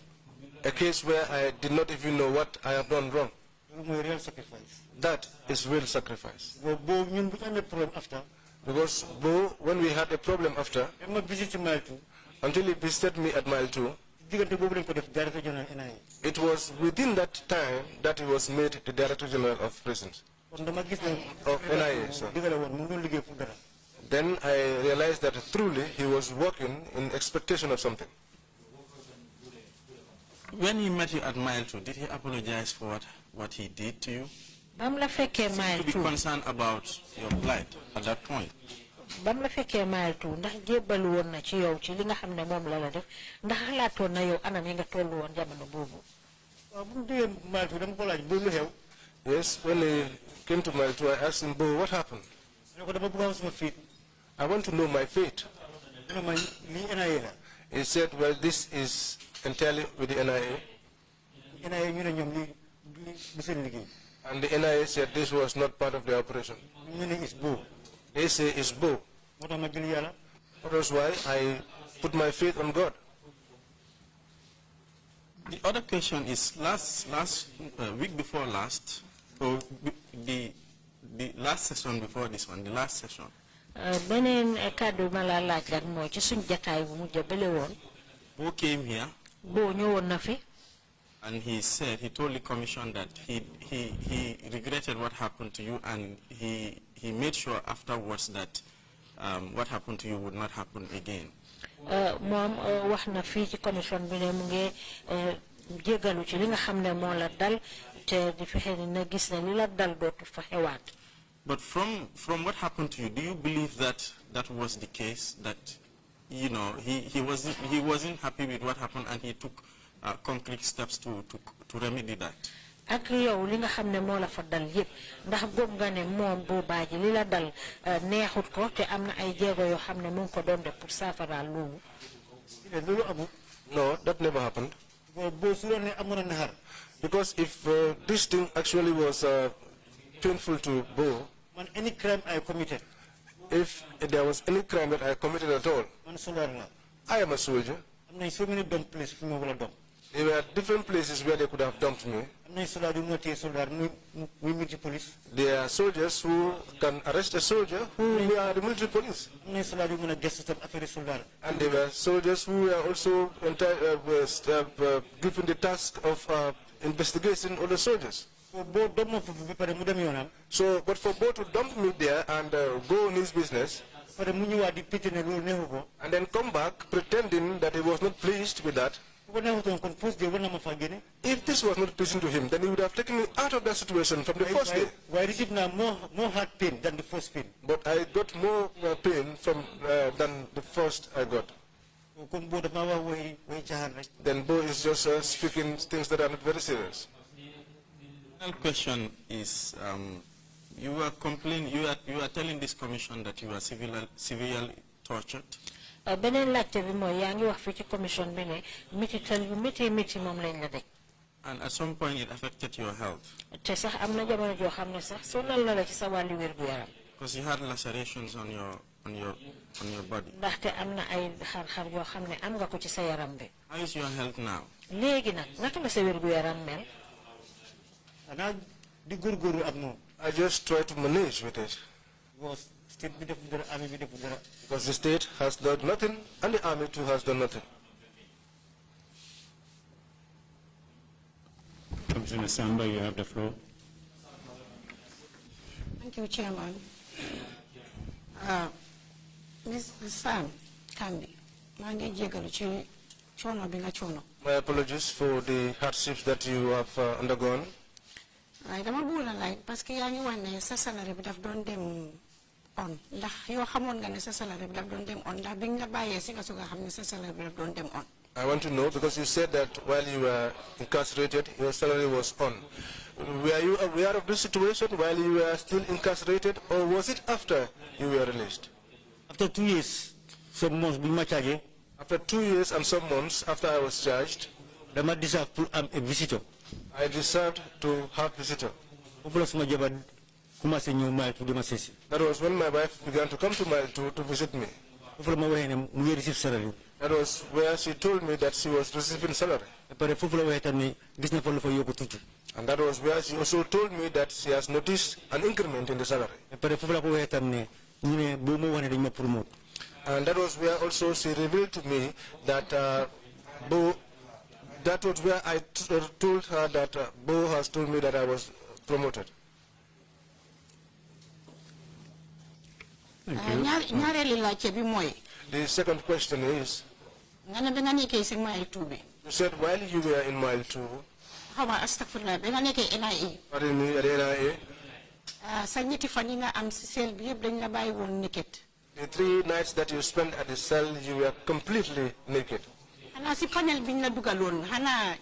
A case where I did not even know what I have done wrong. real sacrifice That is real sacrifice. boobu boobu ñun bu ñu amee after Because Bo, when we had a problem after, dama visite ci mile two until he visited me at mile two, diggante boobu lañ ko def directeur général NIA it was within that time that he was made the Director General of Prisons. kon dama gis ne Of NIA, sir. Digale woon mu doon liggéey pour dara Then I realized that truly he was working in expectation of something. When he met you at mile two, did he apologize for what, what he did to you? bam la fekkee To be concerned about your plight at that point. bam la fekkee mile two ndax jébbalu woon na ci yow ci li nga xam ne moom la la def ndax xalaatoon na yow anam yi nga toll woon jamono boobu waaw bu mu déggee mile two dama ko laaj boobu lu xew Yes, when he came to mile two, I asked him, Bo, what happened? ne ko dama bëgg a xam sama fiit I want to know my fate. mu ne NIA He said, well, this is entirely with the NIA. NIA ñu ne ñoom lii lii du seen liggéey And the NIA said this was not part of the operation. ñu ne is boobu They say it's Bo. moo tax ma jël yàlla That was why I put my faith on God. The other question is last last uh, week before last, or the the last session before this one, the last session. Beneen kàddu ma la laaj rek mooy ci suñ bu mujj bële woon Who came here boo ñëwoon na fi and he said he told the commission that he he he regretted what happened to you and he he made sure afterwards that um, what happened to you would not happen again. moom wax na fii ci commission bi ne mu ngi jégalu ci li nga xam ne moo la dal te di fexe na gis ne li la dal dootu fa xewaat. But from from what happened to you, do you believe that that was the case? That you know he, he wasn't he wasn't happy with what happened and he took uh, concrete steps to, to to remedy that. ak yow li nga xam ne moo la fa dal yépp ndax góob nga ne moom boobaa ji li la dal neexut ko te am na ay jéego yoo xam ne mu ngi ko doon def pour saafaraal loolu. loolu amul. No, that never happened. Because if uh, this thing actually was uh, painful to Bo, Man, any crime I committed, if there was any crime that I committed at all, man soldier. I am a soldier. am na so many dump places fu ma war dump. There were different places where they could have dumped me. am na soldat yu nga téye soldat muy muy police. There are soldiers who can arrest a soldier who are the military police. am na soldat yu mën a gëstu tam affaire. And there were soldiers who were also uh, uh, uh, given the task of uh, investigating other soldiers. So boo doon foofu ba pare mu dem yoonam. So, but for Bo to dump me there and uh, go on his business, pare mu ñëwaat di pété ne loolu neexu ko. and then come back pretending that he was not pleased with that, bu ko neexutoon kon first day war na ma faa génne. if this was not pleasing to him, then he would have taken me out of that situation from the first day. I received naa more more hard pain than the first pain. But I got more uh, pain from uh, than the first I got. kon boo dafa wax way way caaxaan rek. Then Bo is just uh, speaking things that are not very serious. Final question is, um, you were complaining, you are, you are telling this commission that you were civil, severely tortured. beneen laajte bi mooy yaa ngi wax fii ci commission bi ne mitital yu métti métti moom lañ la dej And at some point it affected your health te sax am na jamono joo xam ne sax sonal na la ci sa wàllu wér gu yaram because you had lacerations on your, on your, on your body. ndaxte am na ay xar-xar yoo xam ne am nga ko ci sa yaram bi How is your health now? léegi nag naka la sa wér gu yaram mel xanaa di góorgóorlu ak moom. I just try to manage with it. because state bi defu dara army bi defu dara. Because the state has done nothing and the army too has done nothing. Commissioner Samba, you have the floor. Thank you, Chairman. Uh, Mr. Sam Kambai, maa ngi jégalu ci coono bi nga. My apologies for the hardships that you have uh, undergone. Waaye dama bëggoon a laaj parce que yaa ngi wax ne sa salaire bi daf doon dem on ndax yoo xamoon nga ne sa salaire bi daf doon dem on ndax bi nga la bàyyee si nga soog a xam ne sa salaire bi daf doon dem on. I want to know because you said that while you were incarcerated, your salary was on. Were you aware of this situation while you were still incarcerated, or was it after you were released? After two years, some months bi ma chargé. After two years and some months after I was charged, dama deserve pour am a visitor. I deserved to have visitor. That was when my wife began to come to Mile 2 to visit me. That was where she told me that she was receiving salary. And that was where she also told me that she has noticed an increment in the salary. And that was where also she revealed to me that uh, that was where I t- uh, told her that uh, Bo has told me that I was promoted. ñaar ñaareelu laajte bi mooy The second question is, nga ne ba nga nekkee si Mile you said while you were in Mile 2, xaw ma astafurlah ba nga nekkee NIA pardon me, at the NIA, ah, sa ñetti I'm si seel bi yëpp dañ la naked. The three nights that you spent at the cell, you were completely naked. Xanaa si panel bi ñu la dugaloon xanaa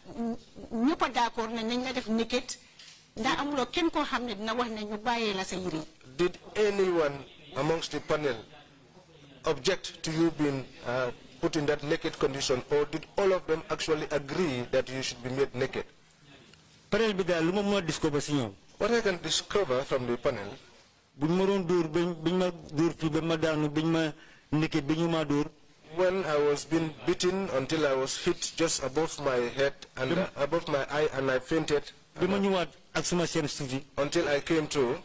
ñëpp a d'accord ne nañ la def naked ndax amuloo kenn koo xam ne dina wax ne ñu bàyyee la sa yére Did anyone amongst the panel object to you being uh, put in that naked condition, or did all of them actually agree that you should be made naked? panel bi daal lu ma mën a discover si ñoom. What I can discover from the panel, buñ ma doon dóor bañ bañ ma dóor fii ba ma daanu bañ ma naked ba ñu ma dóor. When I was being beaten until I was hit just above my head and uh, above my eye, and I fainted. ba ma ñëwaat ak suma seen tuuti. Until I came to.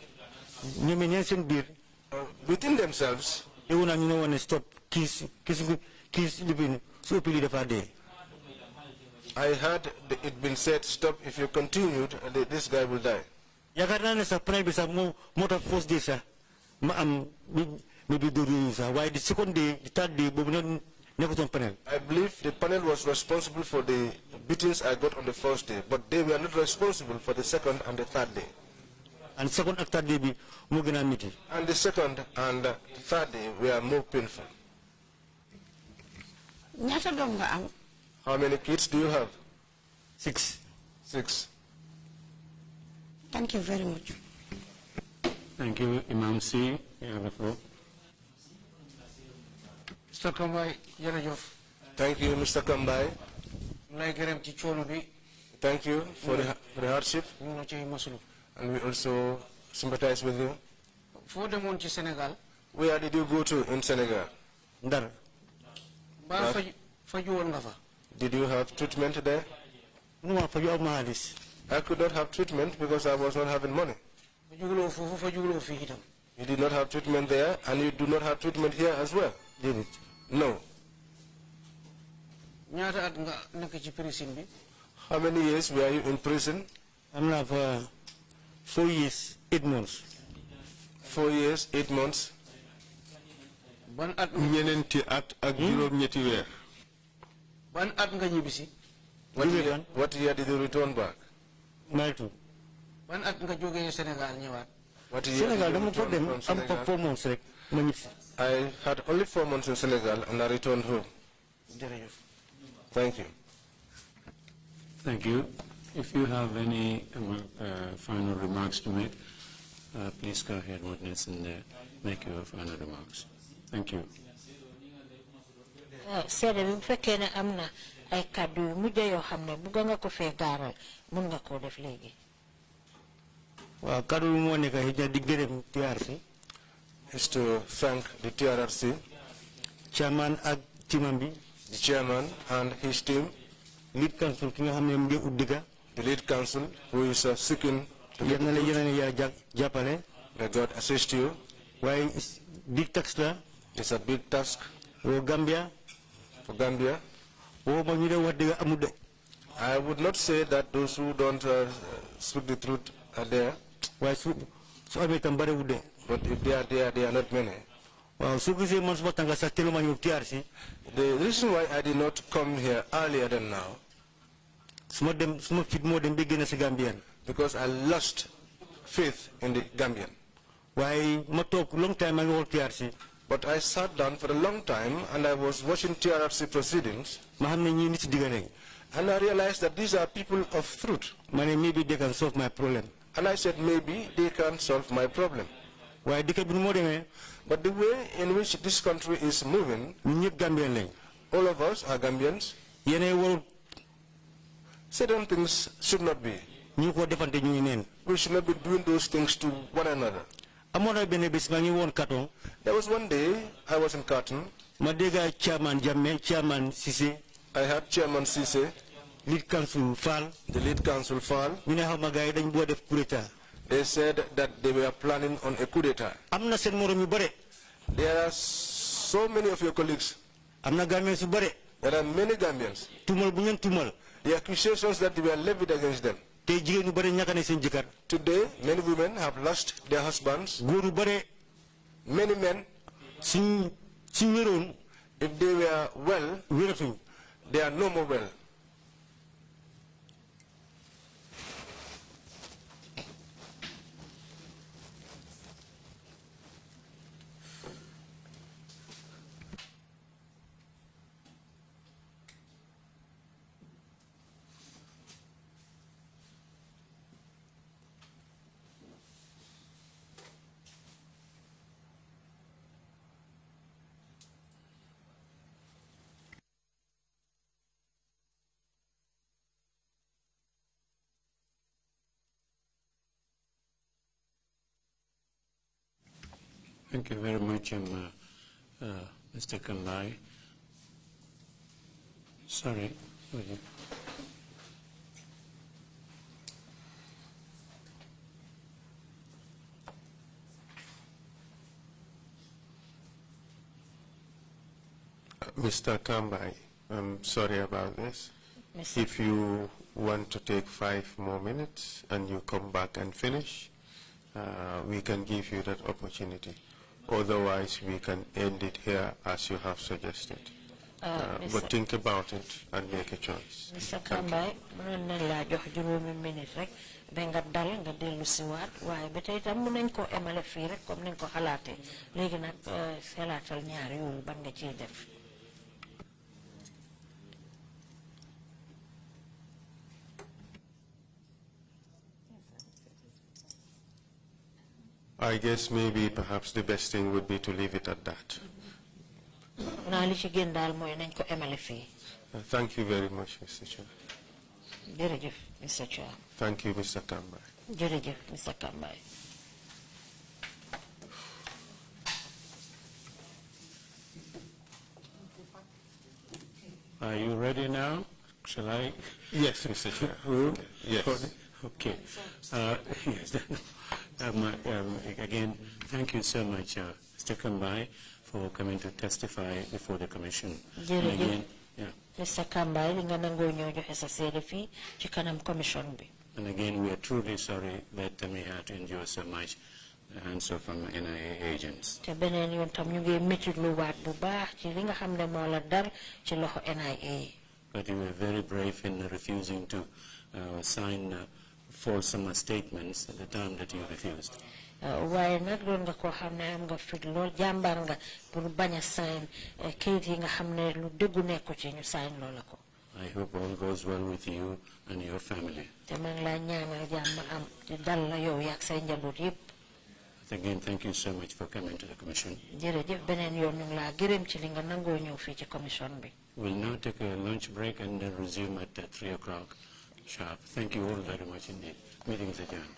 ñoom ñeen seen biir. within themselves. naa ñu ne woon ne stop su ëpp lii dafa dee. I had the, it been said, stop, if you continued, uh, this guy will die. yaakaar naa ne sax panel bi sax moo moo tax first day sax ma am bi maybe the rules are why the second day, the third day, but not never on panel. I believe the panel was responsible for the beatings I got on the first day, but they were not responsible for the second and the third day. And second and third day be more meeting. And the second and the third day were more painful. ñaata doom nga am How many kids do you have? Six. Six. thank you very much Thank you, Imam C. You have the floor. Mr. Kambai jërëjëf Thank you, Mr. Kambai. mu lay gërëm ci coono bi Thank you for the, for the hardship. ñu la ciy masulu And we also sympathize with you. foo demoon ci Sénégal Where did you go to in Senegal? Ndar. ba Ndar. faju faju woon nga fa Did you have treatment there? No, for you my this. I could not have treatment because I was not having money. fajuguloo foofu fajuguloo fii itam You did not have treatment there, and you do not have treatment here as well. Did it? No. ñaata at nga nekk ci prison bi How many years were you in prison? I'm now for four years, eight months. Four years, eight months. ban at ñeneenti at ak hmm? juróom-ñetti weer. ban at nga ñibbisi What year, what year did you return back? Maltu. ban at nga jógee Sénégal ñëwaat What year Senegal, did you dama fa return dem am fa four months rek ma. I had only four months in Senegal and I returned home. Thank you. Thank you. If you have any um, uh, final remarks to make, uh, please go ahead, witness, and uh, make your final remarks. Thank you. seede bi bu fekkee ne am na ay kàddu yu mujj yoo xam ne bugg nga ko fee gaaral mun nga koo def léegi waaw kaddu bi moo nekk xëy na di gërëm TRC. Is to thank the TRRC, chairman ak bi. the chairman and his team, lead counsel ki nga xam ne mu ngi ut dëgga. the lead counsel who is uh, seeking to yal na la la yàlla jàppale. May God assist you. waaye is- big task la. It's a big task woo Gambia. for Gambia. woo ma ñu de wax dëgg amul de. I would not say that those who don't uh, speak the truth are there. waaye su su amee tam bariwul de. But if they are there, they are not many. waaw su gisee man suma tànga sax teluma ñëw. The reason why I did not come here earlier than now, suma dem suma fit moo dem ba génn si Gambian. because I lost faith in the Gambian. waaye ma toog long time ma ngi TRC. But I sat down for a long time and I was watching TRRC proceedings. ma xam ne ñii nit digga lañ. And I realized that these are people of ne maybe they can solve my problem. And I said, maybe they can solve my problem. Waaye dëkk bi moo demee. But the way in which this country is moving, ñun ñëpp Gambian lañ. all of us are Gambians. yéenay warul. Certain things should not be. ñu ko defante ñu neen. We should not be doing those things to one another. amoon na benn bés maa ngi woon Kartong. There was one day I was in Kartong. ma dégg chairman Jammeh chairman Cissé. I had Chairman Sise, lead counsel Faal. the lead counsel Faal. ñu ne xam nga gars yi dañ boo def coup d'état. They said that they were planning on a coup d'etat. am na seen morom yu bare. There are so many of your colleagues. am na Gambian su bare. There are many Gambians. tuumal bu ñeen tuumal. The accusations that were levied against them. tey jigéen ñu bare ñàkk nañ seen jëkkër. Today, many women have lost their husbands. góor yu bare. Many men, suñ suñ wéroon. if they were well, wératuñ. they are no more well. Thank you very much, um, uh, uh, Mr. Kandai. Sorry, would you? Mr. Kambai, I'm sorry about this. Yes. If you want to take five more minutes and you come back and finish, uh, we can give you that opportunity. Otherwise, we can end it here as you have suggested. Uh, Uh, but think about it and make a choice. Mr. Kambai mënoon nañ laa jox juróomi minute rek ba nga dal nga dellu si waat waaye ba tey itam mën nañ koo emale fii rek comme nañ ko xalaatee léegi nag eh, xalaatal ñaar yooyu ban nga ciy def. I guess maybe perhaps the best thing would be to leave it at that. naa li ci gën daal mooy nañ ko emale fii Uh, thank you very much, Mr. Chair. jërëjëf Mr. Chair Thank you, Mr. Kambai. jërëjëf Mr. Kambai. Are you ready now? Shall I? Yes, Mr. Chair. Rule? Yes. Okay. Uh, yes. Um, um, again, thank you so much, uh, Mr. Kambai, for coming to testify before the Commission. And again, yeah. Mr. Kambai li nga nangoo ñëw joxe sa seede fii ci kanam commission. And again, we are truly sorry that we had to endure so much answer from NIA agents. te beneen yoon tam ñu ngi métti lu waat bu baax ci li nga xam ne moo la dal ci loxo NIA. But you were very brave in refusing to uh, sign uh, false um, statements at the time that you refused. Uh, waaye nag doon nga koo xam ne am nga fit lool jàmbaar nga pour bañ a sign uh, kayit yi nga xam ne lu dëggu nekku ci ñu sign loola ko. I hope all goes well with you and your family. te maa ngi laa ñaanal jàmm am dal la yow yaag say njaboot yépp. Again, thank you so much for coming to the Commission. jërëjëf beneen yoon ñu ngi laa gërëm ci li nga nangoo ñëw fii ci commission bi. We'll now take a lunch break and then resume at uh, 3 o'clock sharp. Thank you all very much indeed. Meeting is adjourned.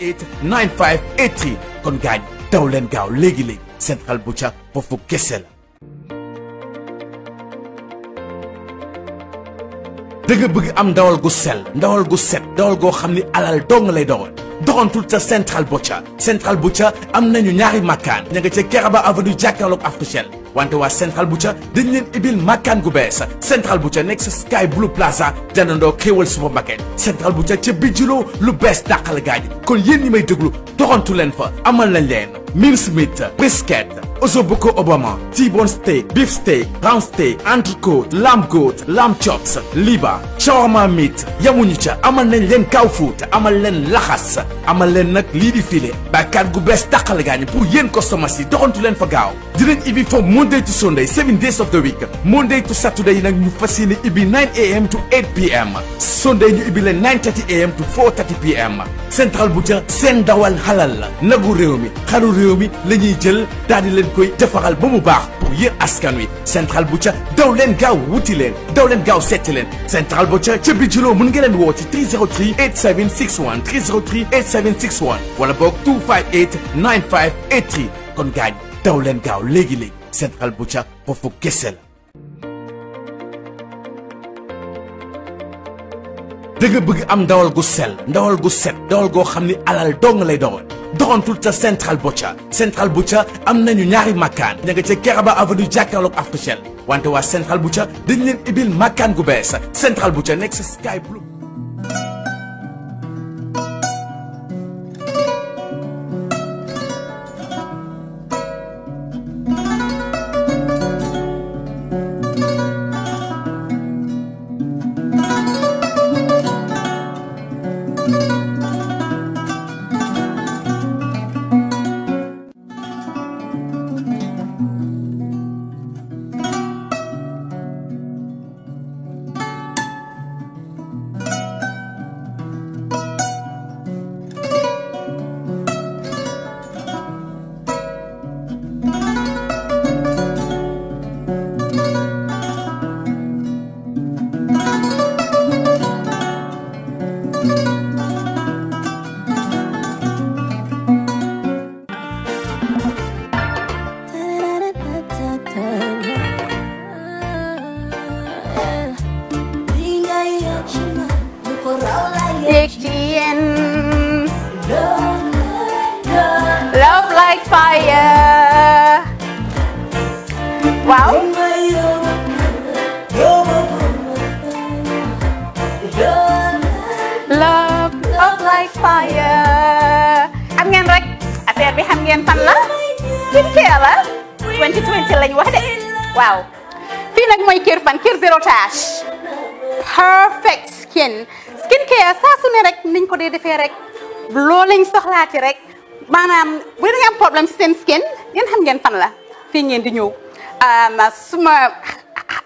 eight nine five eight three kon gaañ daw leen gaaw léegi-léegi la da bëgg am ndawal gu sell ndawal gu set ndawal goo xam ni alal dong lay doxal doxantul ca Central Butcher. Central Butcher am nañu ñaari makkaan. Ña nga ca Keraba avenue jàkkaarloog Africell wante waa Central Butcher dañ leen ibil makkaan gu bees. Central Butcher nekk sa Sky Blue Plaza janandoo xéewal supermarket. Central Butcher ca bijjuloo lu bees dàqal gaañ. Kon yéen ñi may déglu doxantu leen fa amal nañ leen. Mincemeat brisket ossobuco obama T-bone steak beef steak round steak entrecôte lamb goat lamb chops liba shawarma meat yamuñu ca amal nañ leen cow foot amal leen laxas amal leen nag lii di filet bàkkaat gu bees dàqal gaañ pour yéen customers yi doxantu leen fa gaaw dinañ ibbi from Monday to Sunday seven days of the week Monday to Saturday nag ñu fas yéene ibbi 9 a.m. to 8 p.m. Sunday ñu ibbi leen 9:30 a.m. to 4:30 p.m. Central ca seen dawal xalal la nagu réew mi xaru réew mi la koy defaral ba mu baax pour yéen askan wi. Central Butcher daw leen gaaw wuti leen daw leen gaaw seeti leen. Central Butcher ca bijuloo mën nga leen woo ci 303 8761 303 8761 wala boog 258 9583 kon gaañ daw leen gaaw léegi-léegi. Central Butcher foofu kese da bëgg am ndawal gu sell ndawal gu set ndawal goo xam ni alal dong lay doxal doxantul ca Central Butcher. Central Butcher am nañu ñaari makkaan. Ña nga ca Keraba avenue jàkkaarloog Africell wante waa Central Butcher dañ leen ibil makkaan gu bees. Central Butcher nekk sa Sky Blue. Lañ rek maanaam bu da nga am problème si seen skin yéen xam ngeen fan la fii ngeen di ñëw suma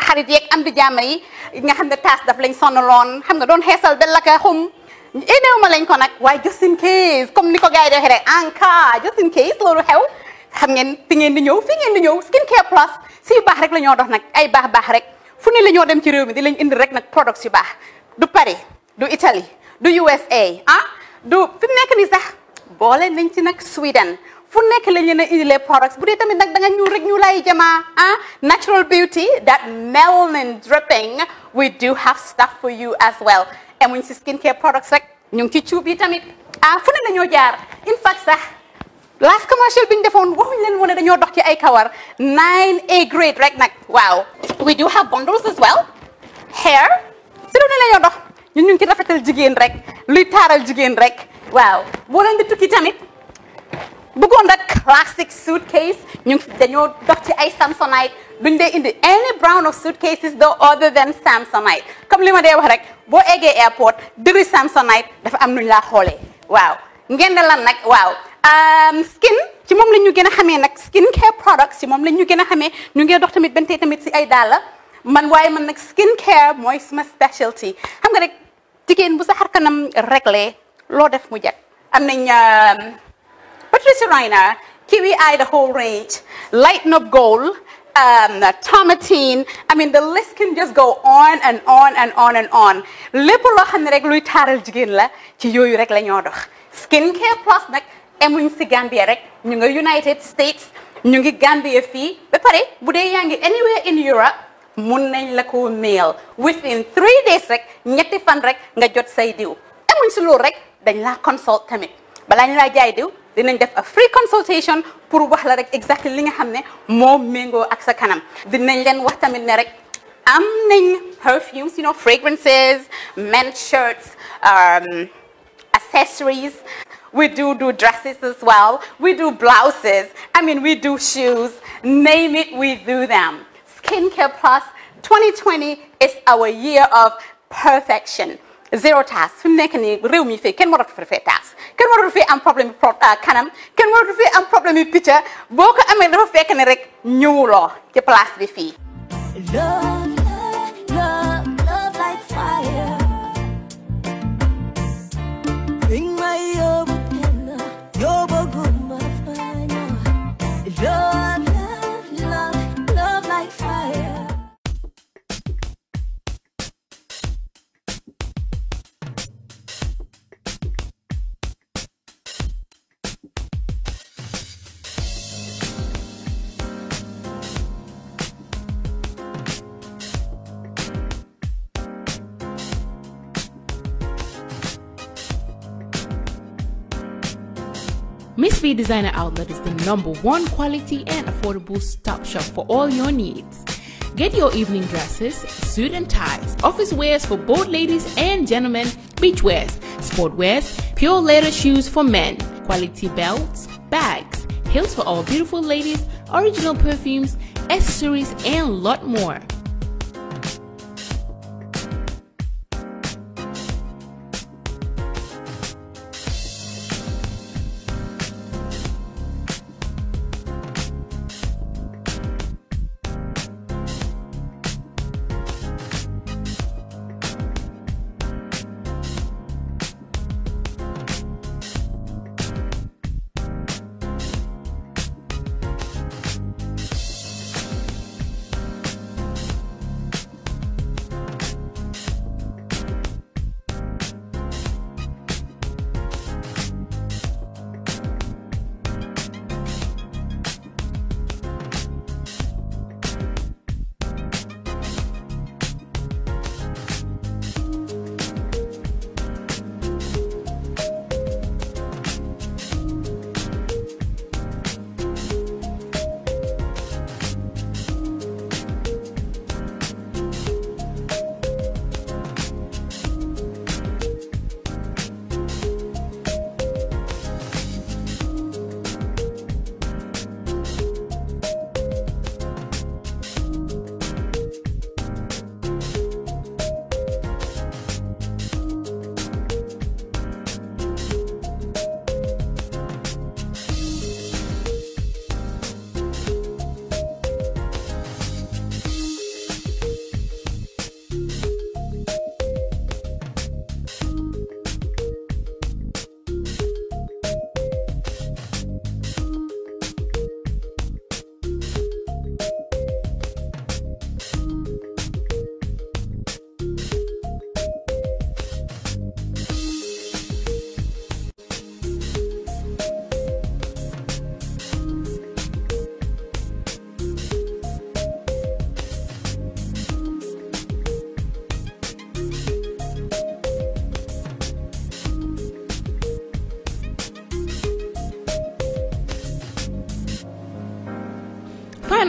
xarit yeeg am di jàmm yi nga xam ne taas daf lañ sonaloon xam nga doon xeesal ba laka xum éneew ma lañ ko nag waaye just in case comme ni ko gars yi di waxee rek en cas just in case loolu xew xam ngeen fi ngeen di ñëw fi ngeen di ñëw skin care plus, si yu baax rek la ñoo dox nag ay baax baax rek fu ne la ñoo dem ci réew mi di lañ indi rek nag products yu baax du Paris du Italie du USA ah du fi mu nekk nii sax boole nañ ci nag Sweden. Fu nekk lañ leen a indilee products. Bu dee tamit nag da nga ñuul rek ñu lay ah natural beauty that melanin dripping. We do have stuff for you as well. Emuñ si skincare products rek ñu ngi ci cuub yi tamit ah fu ne la jaar in fact sax last commercial bi ñu defoon waxuñ leen moo ne dox ci ay kawar. 9A grade rek nag waaw we do have bundles as well. Hair. Si lu ne la dox ñun ñu ci rafetal jigéen rek luy taaral jigéen rek waaw. Boo leen di tukki tamit bëggoon rek classic suitcase ñu dañoo dox ci ay samsonite. Duñ dee indi any brand of suitcases though other than samsonite. Comme li ma dee wax rek boo eggee airport dëri samsonite dafa am nuñ laa xoolee. Waaw. Ngeen lan nag? Waaw. Skin ci moom la ñu gën a xamee nag skin care products ci moom la ñu gën a xamee. Ñu ngi dox tamit bentey tamit si ay dàlla man waaye man nag skin care mooy suma specialty. Xam nga rek jigéen bu sa xar kanam réglé loo def mu jag am nañ Patricia Reiner Kiwi Eye the whole range Lighten Up Gold um, Tomatine I mean the list can just go on and on and on and on. Lépp loo xam ne rek luy taaral jigéen la ci yooyu rek la dox. Skin care plus nag emuñ si Gambia rek. Ñu nga United States ñu ngi Gambia fii. Ba pare bu dee anywhere in Europe mun nañ la ko mail. Within three days rek ñetti fan rek nga jot say diw. Emuñ si loolu rek dañ laa consult tamit. Balaa ñu laa jaay diw dinañ def a free consultation pour wax la rek exactly li nga xam ne moo méngoo ak sa kanam. Dinañ leen wax tamit ne rek am nañ perfumes you know fragrances men's shirts um, accessories. We do do dresses as well. We do blouses. I mean we do shoes. Name it we do them. Skincare plus 2020 is our year of perfection zero task. Fi mu nekk nii réew mi fii kenn waratu fi defee task. Kenn waratu fi am problème pro kanam. Kenn waratu fi am problème yu picca boo ko amee dafa fekk ne rek ñëwuloo ci place bi fii. Miss V Designer Outlet is the number one quality and affordable stop shop for all your needs. Get your evening dresses, suit and ties, office wears for both ladies and gentlemen, beach wears, sport wears, pure leather shoes for men, quality belts, bags, heels for all beautiful ladies, original perfumes, accessories, and lot more.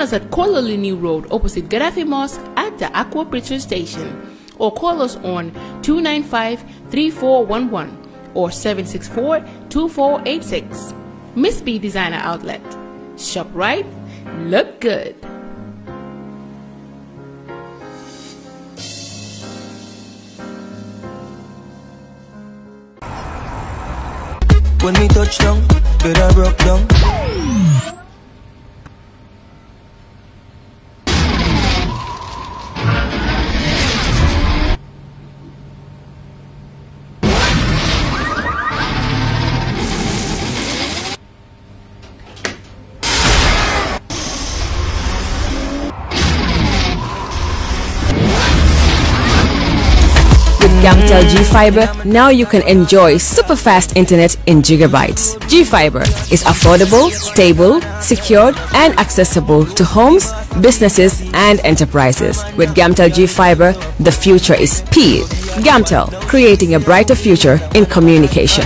Us at Kololini Road opposite Gaddafi Mosque at the Aqua Preacher Station or call us on 295 3411 or 764 2486. Miss B Designer Outlet. Shop right, look good. When we touch down, I broke down. G Fiber, now you can enjoy super fast internet in gigabytes. G Fiber is affordable, stable, secured, and accessible to homes, businesses, and enterprises. With Gamtel G Fiber, the future is speed. Gamtel, creating a brighter future in communication.